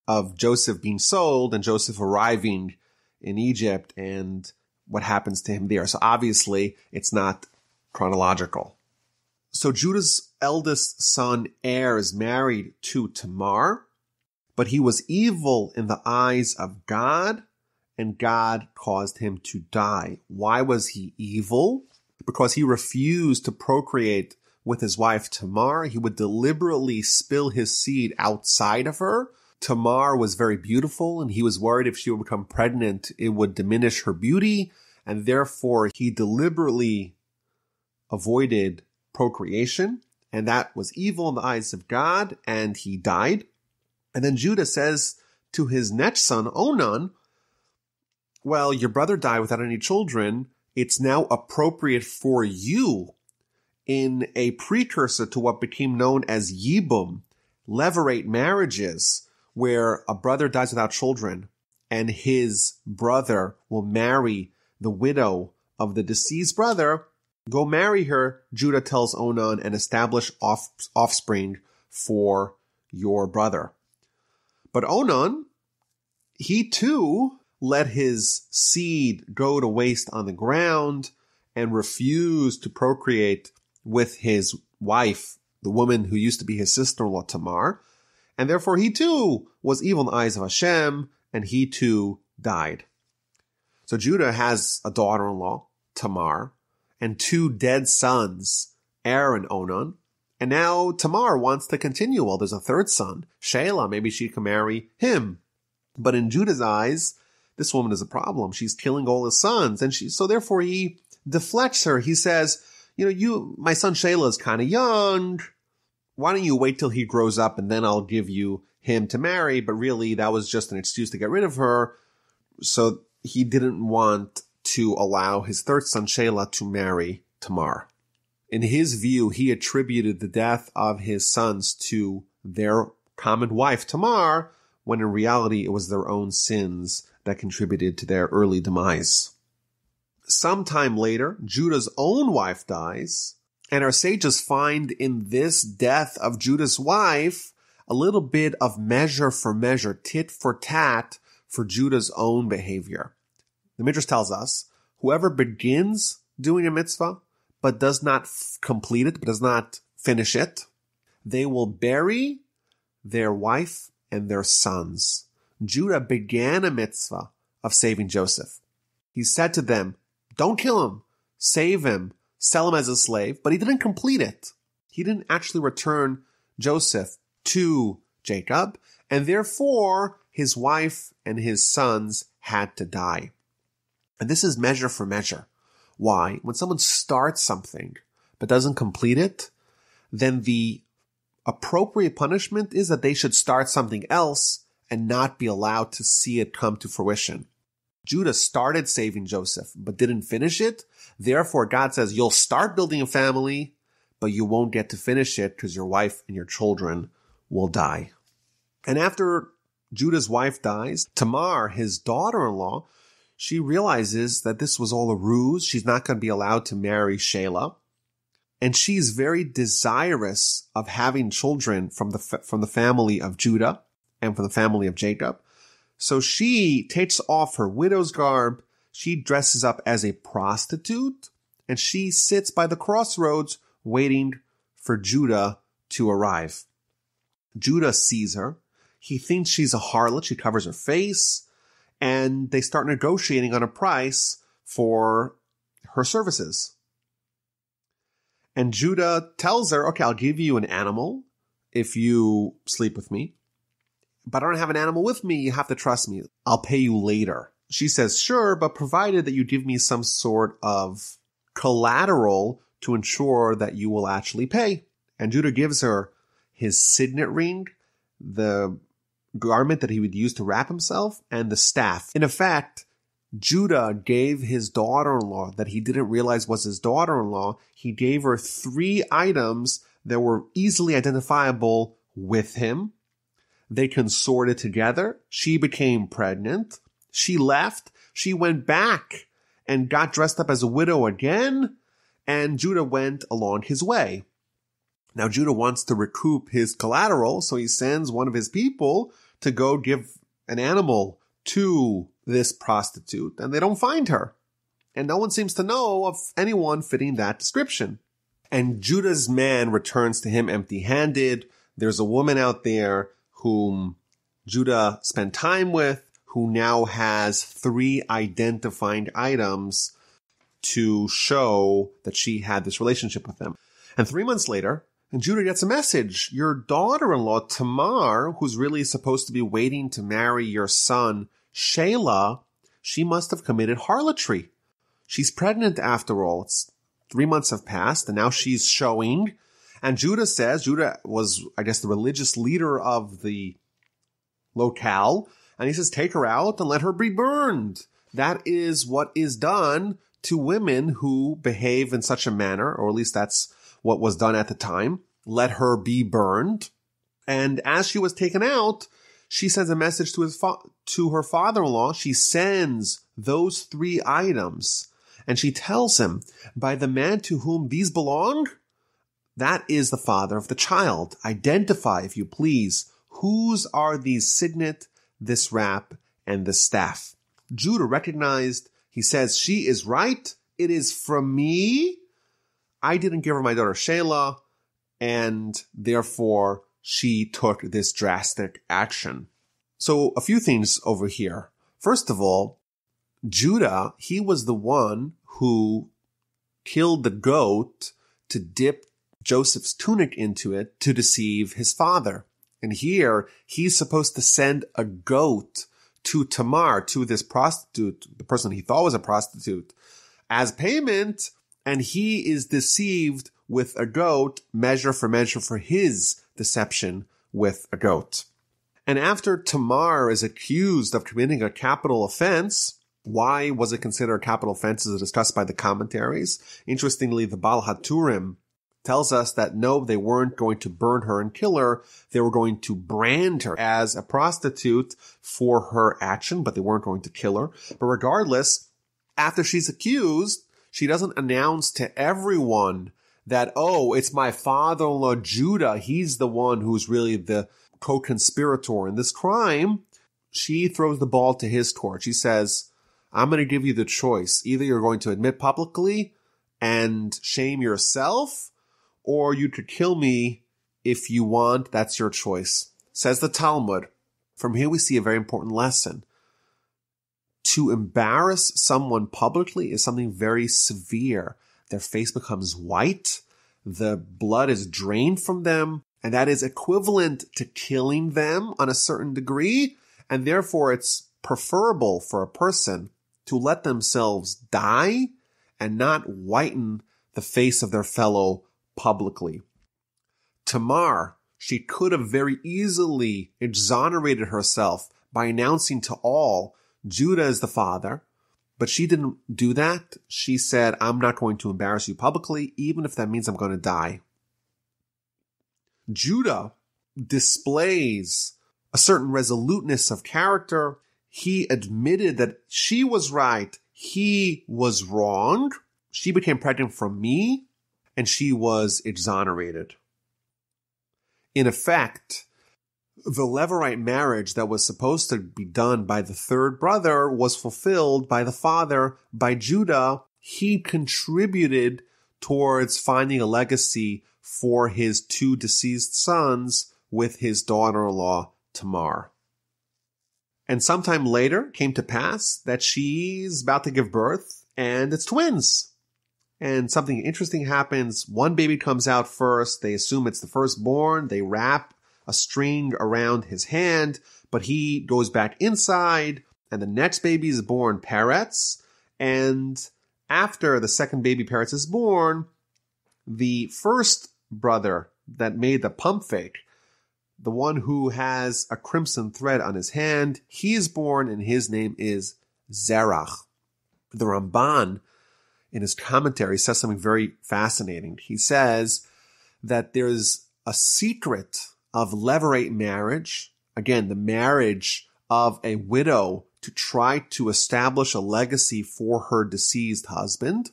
of Joseph being sold and Joseph arriving in Egypt and what happens to him there. So obviously it's not chronological. So Judah's eldest son Er is married to Tamar, but he was evil in the eyes of God and God caused him to die. Why was he evil? Because he refused to procreate with his wife Tamar. He would deliberately spill his seed outside of her Tamar was very beautiful and he was worried if she would become pregnant, it would diminish her beauty. And therefore he deliberately avoided procreation. And that was evil in the eyes of God. And he died. And then Judah says to his next son, Onan, well, your brother died without any children. It's now appropriate for you in a precursor to what became known as Yibum, levirate marriages, where a brother dies without children and his brother will marry the widow of the deceased brother, Go marry her, Judah tells Onan, and establish off- offspring for your brother. But Onan, he too let his seed go to waste on the ground and refused to procreate with his wife, the woman who used to be his sister-in-law Tamar, and therefore he too was evil in the eyes of Hashem, and he too died. So Judah has a daughter-in-law, Tamar, and two dead sons, Er and Onan. And now Tamar wants to continue. Well, there's a third son, Shelah. Maybe she can marry him. But in Judah's eyes, this woman is a problem. She's killing all his sons. And she, so therefore he deflects her. He says, you know, you, my son Shelah is kind of young. Why don't you wait till he grows up and then I'll give you him to marry? But really that was just an excuse to get rid of her. So he didn't want to allow his third son Shelah to marry Tamar. In his view, he attributed the death of his sons to their common wife Tamar, when in reality it was their own sins that contributed to their early demise. Sometime later, Judah's own wife dies, and our sages find in this death of Judah's wife a little bit of measure for measure, tit for tat for Judah's own behavior. The Midrash tells us, whoever begins doing a mitzvah, but does not f- complete it, but does not finish it, they will bury their wife and their sons. Judah began a mitzvah of saving Joseph. He said to them, don't kill him, save him, sell him as a slave, but he didn't complete it. He didn't actually return Joseph to Jacob, and therefore his wife and his sons had to die. And this is measure for measure. Why? When someone starts something but doesn't complete it, then the appropriate punishment is that they should start something else and not be allowed to see it come to fruition. Judah started saving Joseph, but didn't finish it. Therefore, God says, you'll start building a family, but you won't get to finish it because your wife and your children will die. And after Judah's wife dies, Tamar, his daughter-in-law, she realizes that this was all a ruse. She's not going to be allowed to marry Shelah. And she's very desirous of having children from the, from the family of Judah and from the family of Jacob. So she takes off her widow's garb. She dresses up as a prostitute and she sits by the crossroads waiting for Judah to arrive. Judah sees her. He thinks she's a harlot. She covers her face and they start negotiating on a price for her services. And Judah tells her, okay, I'll give you an animal if you sleep with me but I don't have an animal with me. You have to trust me. I'll pay you later. She says, sure, but provided that you give me some sort of collateral to ensure that you will actually pay. And Judah gives her his signet ring, the garment that he would use to wrap himself, and the staff. In effect, Judah gave his daughter-in-law that he didn't realize was his daughter-in-law. He gave her three items that were easily identifiable with him they consorted together. She became pregnant. She left. She went back and got dressed up as a widow again. And Judah went along his way. Now Judah wants to recoup his collateral, so he sends one of his people to go give an animal to this prostitute, and they don't find her. And no one seems to know of anyone fitting that description. And Judah's man returns to him empty handed. There's a woman out there whom Judah spent time with, who now has three identifying items to show that she had this relationship with him. And three months later, and Judah gets a message. Your daughter-in-law, Tamar, who's really supposed to be waiting to marry your son, Shelah, she must have committed harlotry. She's pregnant after all. It's three months have passed and now she's showing and Judah says, Judah was, I guess, the religious leader of the locale. And he says, take her out and let her be burned. That is what is done to women who behave in such a manner, or at least that's what was done at the time. Let her be burned. And as she was taken out, she sends a message to his fa- to her father-in-law. She sends those three items And she tells him, by the man to whom these belong, that is the father of the child. Identify, if you please, whose are these signet, this wrap, and the staff. Judah recognized, he says, she is right. It is from me. I didn't give her my daughter Shelah, and therefore she took this drastic action. So a few things over here. First of all, Judah, he was the one who killed the goat to dip Joseph's tunic into it to deceive his father. And here he's supposed to send a goat to Tamar, to this prostitute, the person he thought was a prostitute, as payment. And he is deceived with a goat, measure for measure for his deception with a goat. And after Tamar is accused of committing a capital offense, why was it considered a capital offense as discussed by the commentaries? Interestingly, the Baal HaTurim tells us that no, they weren't going to burn her and kill her. They were going to brand her as a prostitute for her action, but they weren't going to kill her. But regardless, after she's accused, she doesn't announce to everyone that, oh, it's my father-in-law Judah. He's the one who's really the co-conspirator in this crime. She throws the ball to his court. She says, I'm going to give you the choice. Either you're going to admit publicly and shame yourself, or you could kill me if you want. That's your choice. Says the Talmud. From here we see a very important lesson. To embarrass someone publicly is something very severe. Their face becomes white. The blood is drained from them. And that is equivalent to killing them on a certain degree. And therefore it's preferable for a person to let themselves die and not whiten the face of their fellow publicly. Tamar, she could have very easily exonerated herself by announcing to all Judah is the father, but she didn't do that. She said, I'm not going to embarrass you publicly, even if that means I'm going to die. Judah displays a certain resoluteness of character. He admitted that she was right. He was wrong. She became pregnant from me and she was exonerated. In effect, the Levirate marriage that was supposed to be done by the third brother was fulfilled by the father, by Judah. He contributed towards finding a legacy for his two deceased sons with his daughter-in-law, Tamar. And sometime later came to pass that she's about to give birth and it's twins and something interesting happens. One baby comes out first. They assume it's the firstborn. They wrap a string around his hand, but he goes back inside and the next baby is born Peretz. And after the second baby Peretz is born, the first brother that made the pump fake, the one who has a crimson thread on his hand, he is born and his name is Zerach. The Ramban in his commentary he says something very fascinating. He says that there's a secret of levirate marriage. Again, the marriage of a widow to try to establish a legacy for her deceased husband.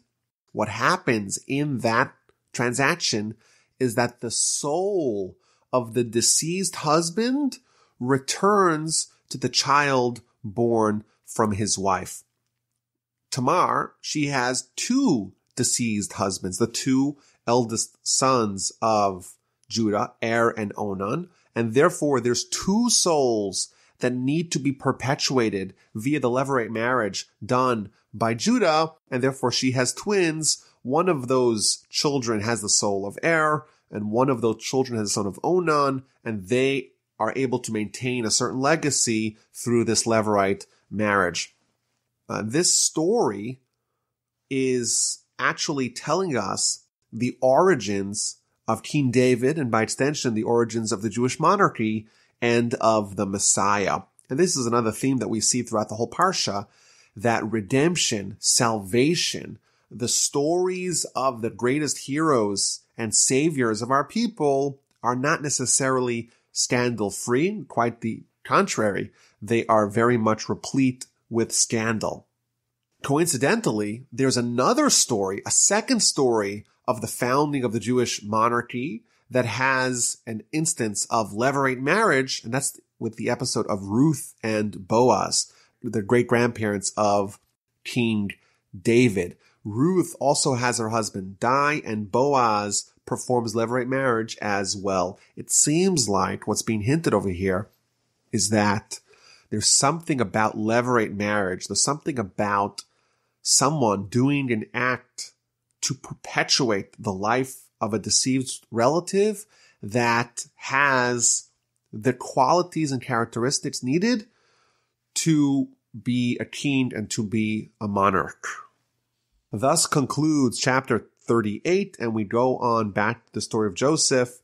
What happens in that transaction is that the soul of the deceased husband returns to the child born from his wife. Tamar, she has two deceased husbands, the two eldest sons of Judah, Er and Onan, and therefore there's two souls that need to be perpetuated via the Levirate marriage done by Judah, and therefore she has twins. One of those children has the soul of Er, and one of those children has the son of Onan, and they are able to maintain a certain legacy through this Levirate marriage. Uh, this story is actually telling us the origins of King David and by extension the origins of the Jewish monarchy and of the Messiah. And this is another theme that we see throughout the whole Parsha, that redemption, salvation, the stories of the greatest heroes and saviors of our people are not necessarily scandal free. Quite the contrary. They are very much replete with scandal. Coincidentally, there's another story, a second story of the founding of the Jewish monarchy that has an instance of levirate marriage, and that's with the episode of Ruth and Boaz, the great grandparents of King David. Ruth also has her husband die, and Boaz performs levirate marriage as well. It seems like what's being hinted over here is that there's something about levirate marriage. There's something about someone doing an act to perpetuate the life of a deceived relative that has the qualities and characteristics needed to be a king and to be a monarch. Thus concludes chapter 38, and we go on back to the story of Joseph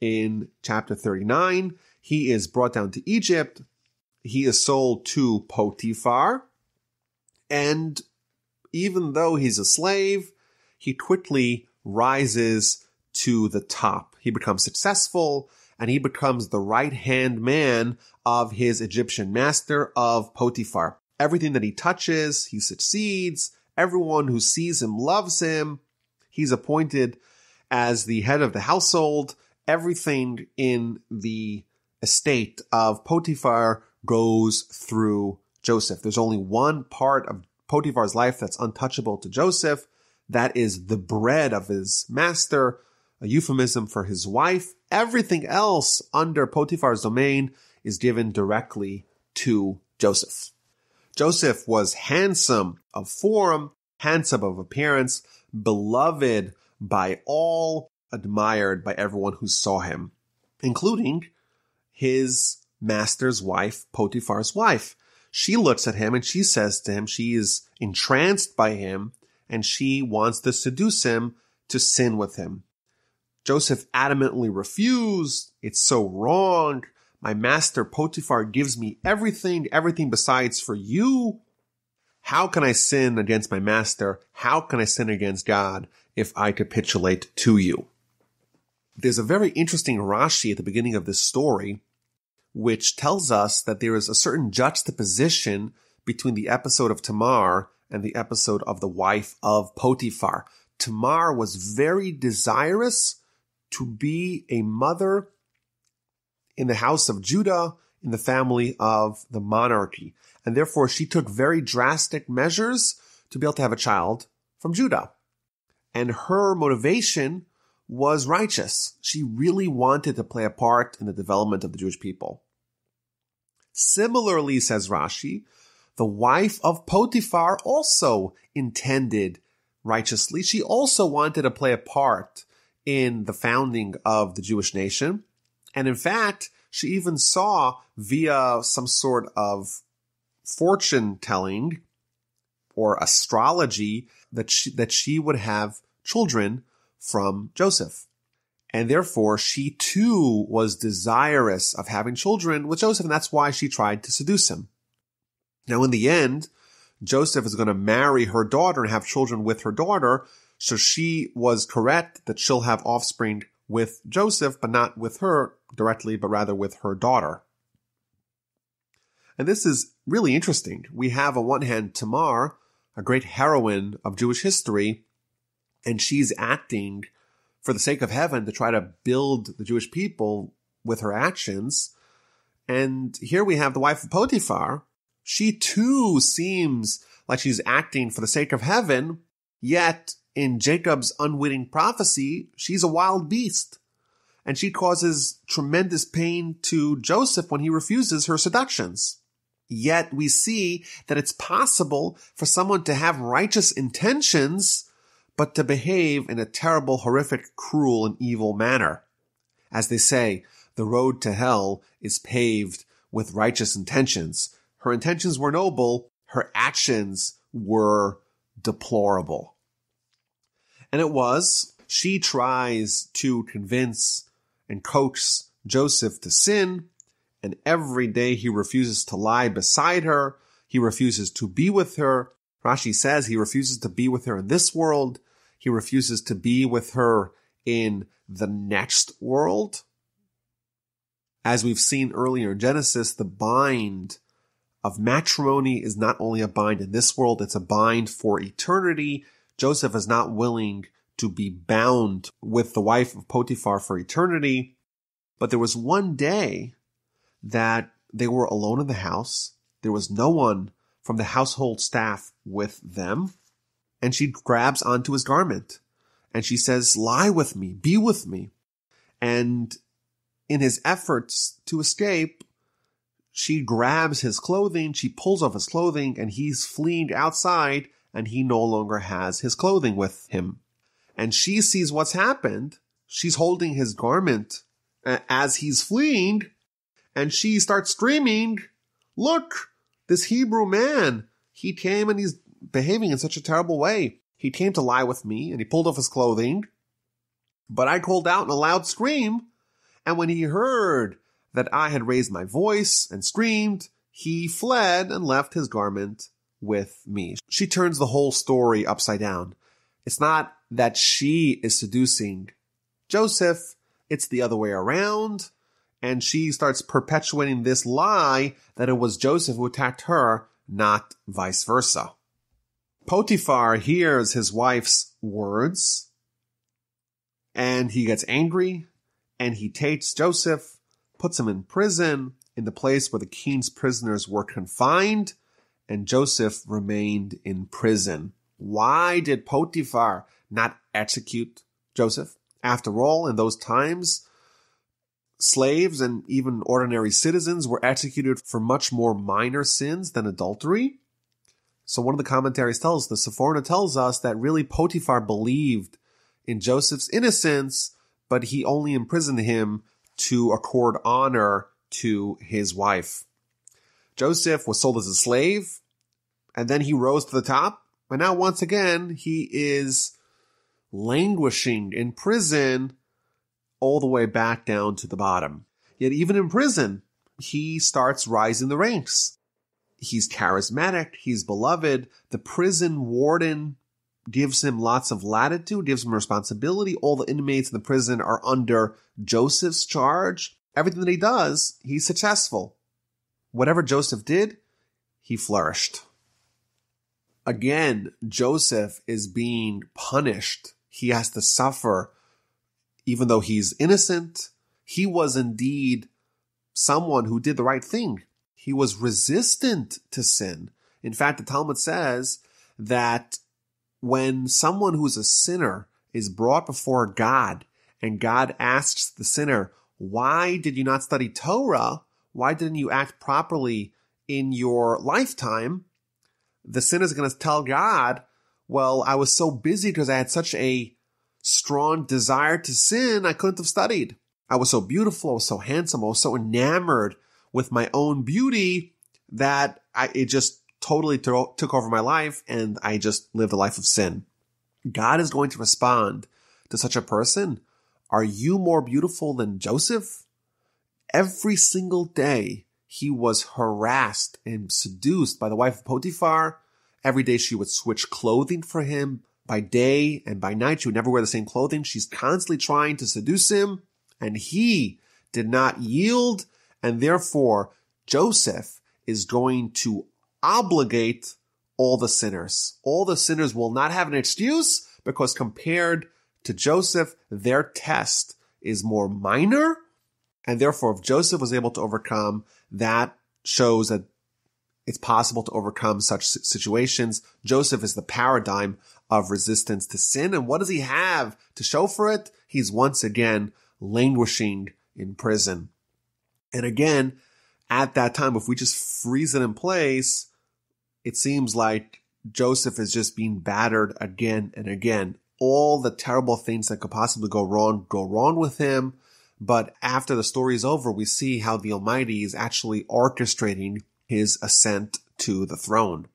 in chapter 39. He is brought down to Egypt. He is sold to Potiphar. And even though he's a slave, he quickly rises to the top. He becomes successful and he becomes the right hand man of his Egyptian master of Potiphar. Everything that he touches, he succeeds. Everyone who sees him loves him. He's appointed as the head of the household. Everything in the estate of Potiphar goes through Joseph. There's only one part of Potiphar's life that's untouchable to Joseph. That is the bread of his master, a euphemism for his wife. Everything else under Potiphar's domain is given directly to Joseph. Joseph was handsome of form, handsome of appearance, beloved by all, admired by everyone who saw him, including his master's wife, Potiphar's wife. She looks at him and she says to him, she is entranced by him and she wants to seduce him to sin with him. Joseph adamantly refused. It's so wrong. My master Potiphar gives me everything, everything besides for you. How can I sin against my master? How can I sin against God if I capitulate to you? There's a very interesting Rashi at the beginning of this story, which tells us that there is a certain juxtaposition between the episode of Tamar and the episode of the wife of Potiphar. Tamar was very desirous to be a mother in the house of Judah, in the family of the monarchy. And therefore she took very drastic measures to be able to have a child from Judah. And her motivation was righteous. She really wanted to play a part in the development of the Jewish people. Similarly, says Rashi, the wife of Potiphar also intended righteously. She also wanted to play a part in the founding of the Jewish nation. And in fact, she even saw via some sort of fortune telling or astrology that she, that she would have children from Joseph. And therefore, she too was desirous of having children with Joseph, and that's why she tried to seduce him. Now, in the end, Joseph is going to marry her daughter and have children with her daughter. So she was correct that she'll have offspring with Joseph, but not with her directly, but rather with her daughter. And this is really interesting. We have on one hand Tamar, a great heroine of Jewish history, and she's acting for the sake of heaven to try to build the Jewish people with her actions. And here we have the wife of Potiphar, she too seems like she's acting for the sake of heaven, yet in Jacob's unwitting prophecy, she's a wild beast. And she causes tremendous pain to Joseph when he refuses her seductions. Yet we see that it's possible for someone to have righteous intentions, but to behave in a terrible, horrific, cruel, and evil manner. As they say, the road to hell is paved with righteous intentions, her intentions were noble. Her actions were deplorable. And it was, she tries to convince and coax Joseph to sin, and every day he refuses to lie beside her. He refuses to be with her. Rashi says he refuses to be with her in this world. He refuses to be with her in the next world. As we've seen earlier in Genesis, the bind of matrimony is not only a bind in this world, it's a bind for eternity. Joseph is not willing to be bound with the wife of Potiphar for eternity. But there was one day that they were alone in the house. There was no one from the household staff with them. And she grabs onto his garment and she says, lie with me, be with me. And in his efforts to escape, she grabs his clothing, she pulls off his clothing, and he's fleeing outside, and he no longer has his clothing with him. And she sees what's happened. She's holding his garment uh, as he's fleeing, and she starts screaming, Look, this Hebrew man, he came and he's behaving in such a terrible way. He came to lie with me, and he pulled off his clothing. But I called out in a loud scream, and when he heard that I had raised my voice and screamed, he fled and left his garment with me. She turns the whole story upside down. It's not that she is seducing Joseph, it's the other way around. And she starts perpetuating this lie that it was Joseph who attacked her, not vice versa. Potiphar hears his wife's words and he gets angry and he takes Joseph puts him in prison in the place where the king's prisoners were confined, and Joseph remained in prison. Why did Potiphar not execute Joseph? After all, in those times, slaves and even ordinary citizens were executed for much more minor sins than adultery. So one of the commentaries tells, us, the Sforno tells us that really Potiphar believed in Joseph's innocence, but he only imprisoned him to accord honor to his wife. Joseph was sold as a slave, and then he rose to the top, and now once again he is languishing in prison all the way back down to the bottom. Yet even in prison, he starts rising the ranks. He's charismatic, he's beloved. The prison warden gives him lots of latitude, gives him responsibility. All the inmates in the prison are under Joseph's charge. Everything that he does, he's successful. Whatever Joseph did, he flourished. Again, Joseph is being punished. He has to suffer, even though he's innocent. He was indeed someone who did the right thing. He was resistant to sin. In fact, the Talmud says that when someone who's a sinner is brought before God and God asks the sinner, why did you not study Torah? Why didn't you act properly in your lifetime? The sinner is going to tell God, well, I was so busy because I had such a strong desire to sin, I couldn't have studied. I was so beautiful, I was so handsome, I was so enamored with my own beauty that I, it just totally to- took over my life and I just lived a life of sin. God is going to respond to such a person. Are you more beautiful than Joseph? Every single day he was harassed and seduced by the wife of Potiphar. Every day she would switch clothing for him. By day and by night, she would never wear the same clothing. She's constantly trying to seduce him and he did not yield. And therefore Joseph is going to obligate all the sinners. All the sinners will not have an excuse because compared to Joseph, their test is more minor. And therefore, if Joseph was able to overcome, that shows that it's possible to overcome such situations. Joseph is the paradigm of resistance to sin. And what does he have to show for it? He's once again languishing in prison. And again, at that time, if we just freeze it in place, it seems like Joseph is just being battered again and again. All the terrible things that could possibly go wrong go wrong with him. But after the story is over, we see how the Almighty is actually orchestrating his ascent to the throne.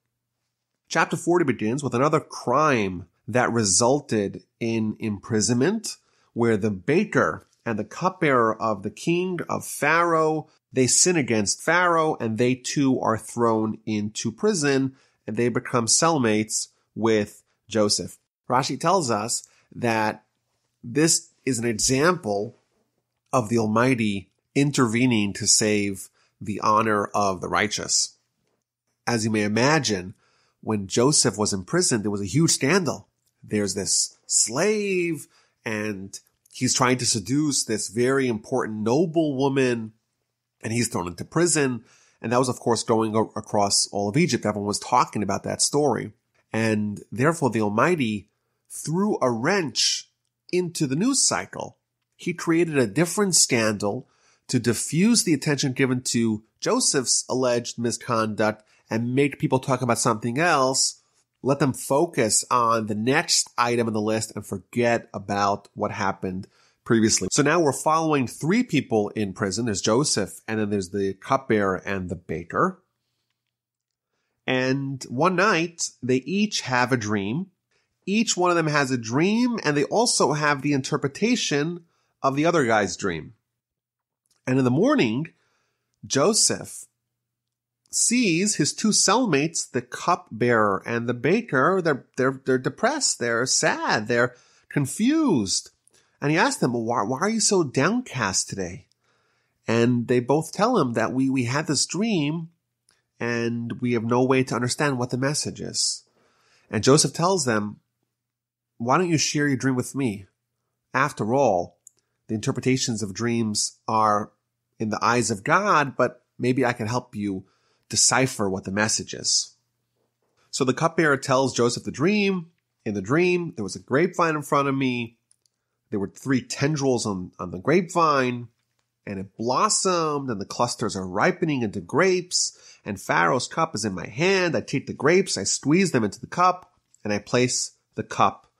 Chapter 40 begins with another crime that resulted in imprisonment, where the baker and the cupbearer of the king of Pharaoh they sin against Pharaoh and they too are thrown into prison and they become cellmates with Joseph. Rashi tells us that this is an example of the Almighty intervening to save the honor of the righteous. as you may imagine, when Joseph was imprisoned, there was a huge scandal. There's this slave and he's trying to seduce this very important noble woman and he's thrown into prison. And that was, of course, going across all of Egypt. Everyone was talking about that story. And therefore the Almighty threw a wrench into the news cycle. He created a different scandal to diffuse the attention given to Joseph's alleged misconduct and make people talk about something else. Let them focus on the next item on the list and forget about what happened previously. So now we're following three people in prison. There's Joseph and then there's the cupbearer and the baker. And one night they each have a dream. Each one of them has a dream and they also have the interpretation of the other guy's dream. And in the morning, Joseph sees his two cellmates, the cupbearer and the baker, they're, they're, they're depressed. They're sad. They're confused. And he asks them, why, why are you so downcast today? And they both tell him that we, we had this dream and we have no way to understand what the message is. And Joseph tells them, why don't you share your dream with me? After all, the interpretations of dreams are in the eyes of God, but maybe I can help you decipher what the message is. So the cupbearer tells Joseph the dream. In the dream, there was a grapevine in front of me. There were three tendrils on, on the grapevine and it blossomed and the clusters are ripening into grapes and Pharaoh's cup is in my hand. I take the grapes, I squeeze them into the cup and I place the cup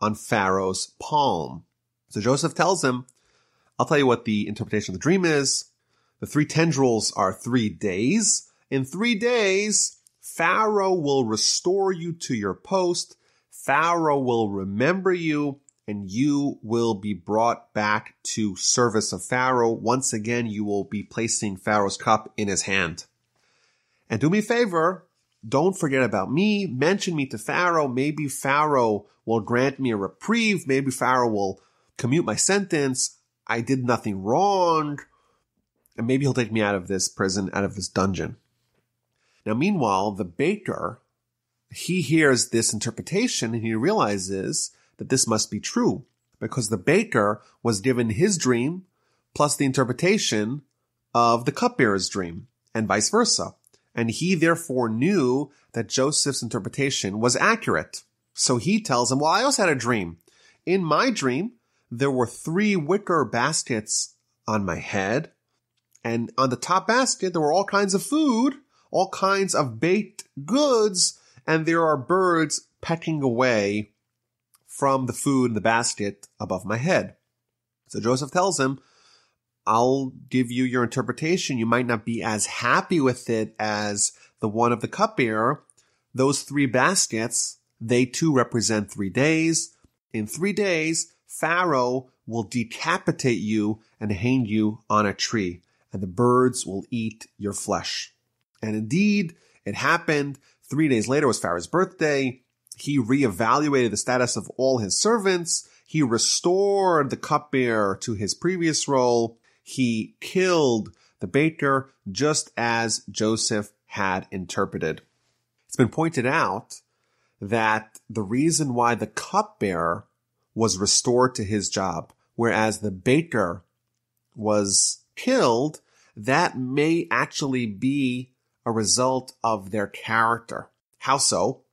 on Pharaoh's palm. So Joseph tells him, I'll tell you what the interpretation of the dream is. The three tendrils are three days. In three days, Pharaoh will restore you to your post. Pharaoh will remember you and you will be brought back to service of Pharaoh. Once again, you will be placing Pharaoh's cup in his hand. And do me a favor, don't forget about me. Mention me to Pharaoh. Maybe Pharaoh will grant me a reprieve. Maybe Pharaoh will commute my sentence. I did nothing wrong and maybe he'll take me out of this prison, out of this dungeon. Now, meanwhile, the baker, he hears this interpretation and he realizes that this must be true because the baker was given his dream plus the interpretation of the cupbearer's dream and vice versa. And he therefore knew that Joseph's interpretation was accurate. So he tells him, well, I also had a dream. In my dream, there were three wicker baskets on my head and on the top basket, there were all kinds of food, all kinds of baked goods, and there are birds pecking away from the food in the basket above my head. So Joseph tells him, I'll give you your interpretation. You might not be as happy with it as the one of the cupbearer. Those three baskets, they too represent three days. In three days, Pharaoh will decapitate you and hang you on a tree and the birds will eat your flesh. And indeed, it happened. Three days later was Pharaoh's birthday. He reevaluated the status of all his servants. He restored the cupbearer to his previous role. He killed the baker just as Joseph had interpreted. It's been pointed out that the reason why the cupbearer was restored to his job, whereas the baker was killed, that may actually be a result of their character. How so?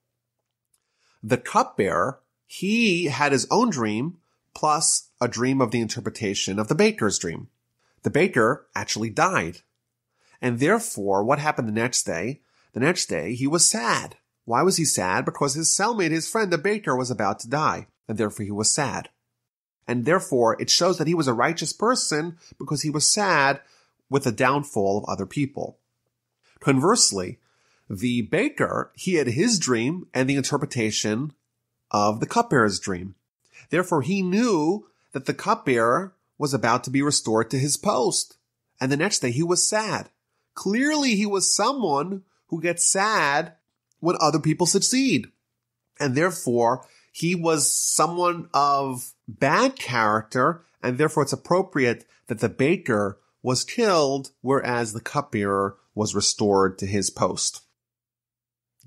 The cupbearer, he had his own dream plus a dream of the interpretation of the baker's dream. The baker actually died. And therefore, what happened the next day? The next day, he was sad. Why was he sad? Because his cellmate, his friend, the baker, was about to die, and therefore he was sad. And therefore, it shows that he was a righteous person because he was sad with the downfall of other people. Conversely, the baker, he had his dream and the interpretation of the cupbearer's dream. Therefore, he knew that the cupbearer was about to be restored to his post. And the next day he was sad. Clearly he was someone who gets sad when other people succeed. And therefore he was someone of bad character and therefore it's appropriate that the baker was killed, whereas the cupbearer was restored to his post.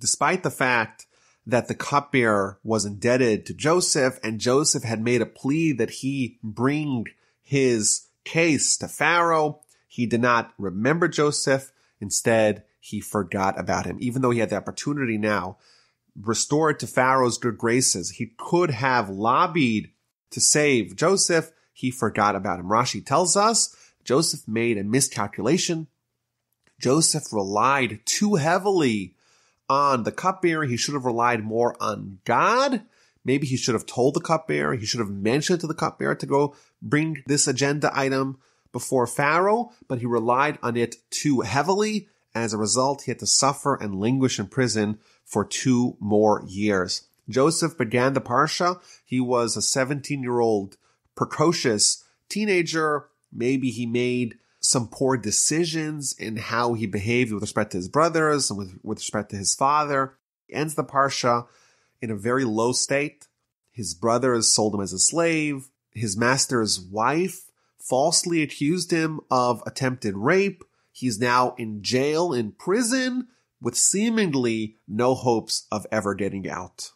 despite the fact that the cupbearer was indebted to Joseph and Joseph had made a plea that he bring his case to Pharaoh. He did not remember Joseph. Instead, he forgot about him, even though he had the opportunity now restored to Pharaoh's good graces. He could have lobbied to save Joseph. He forgot about him. Rashi tells us Joseph made a miscalculation. Joseph relied too heavily on the cupbearer. He should have relied more on God. Maybe he should have told the cupbearer. He should have mentioned to the cupbearer to go bring this agenda item before Pharaoh, but he relied on it too heavily. As a result, he had to suffer and languish in prison for two more years. Joseph began the Parsha. He was a 17 year old precocious teenager. Maybe he made some poor decisions in how he behaved with respect to his brothers and with, with respect to his father. He ends the Parsha in a very low state. His brothers sold him as a slave. His master's wife falsely accused him of attempted rape. He's now in jail, in prison, with seemingly no hopes of ever getting out.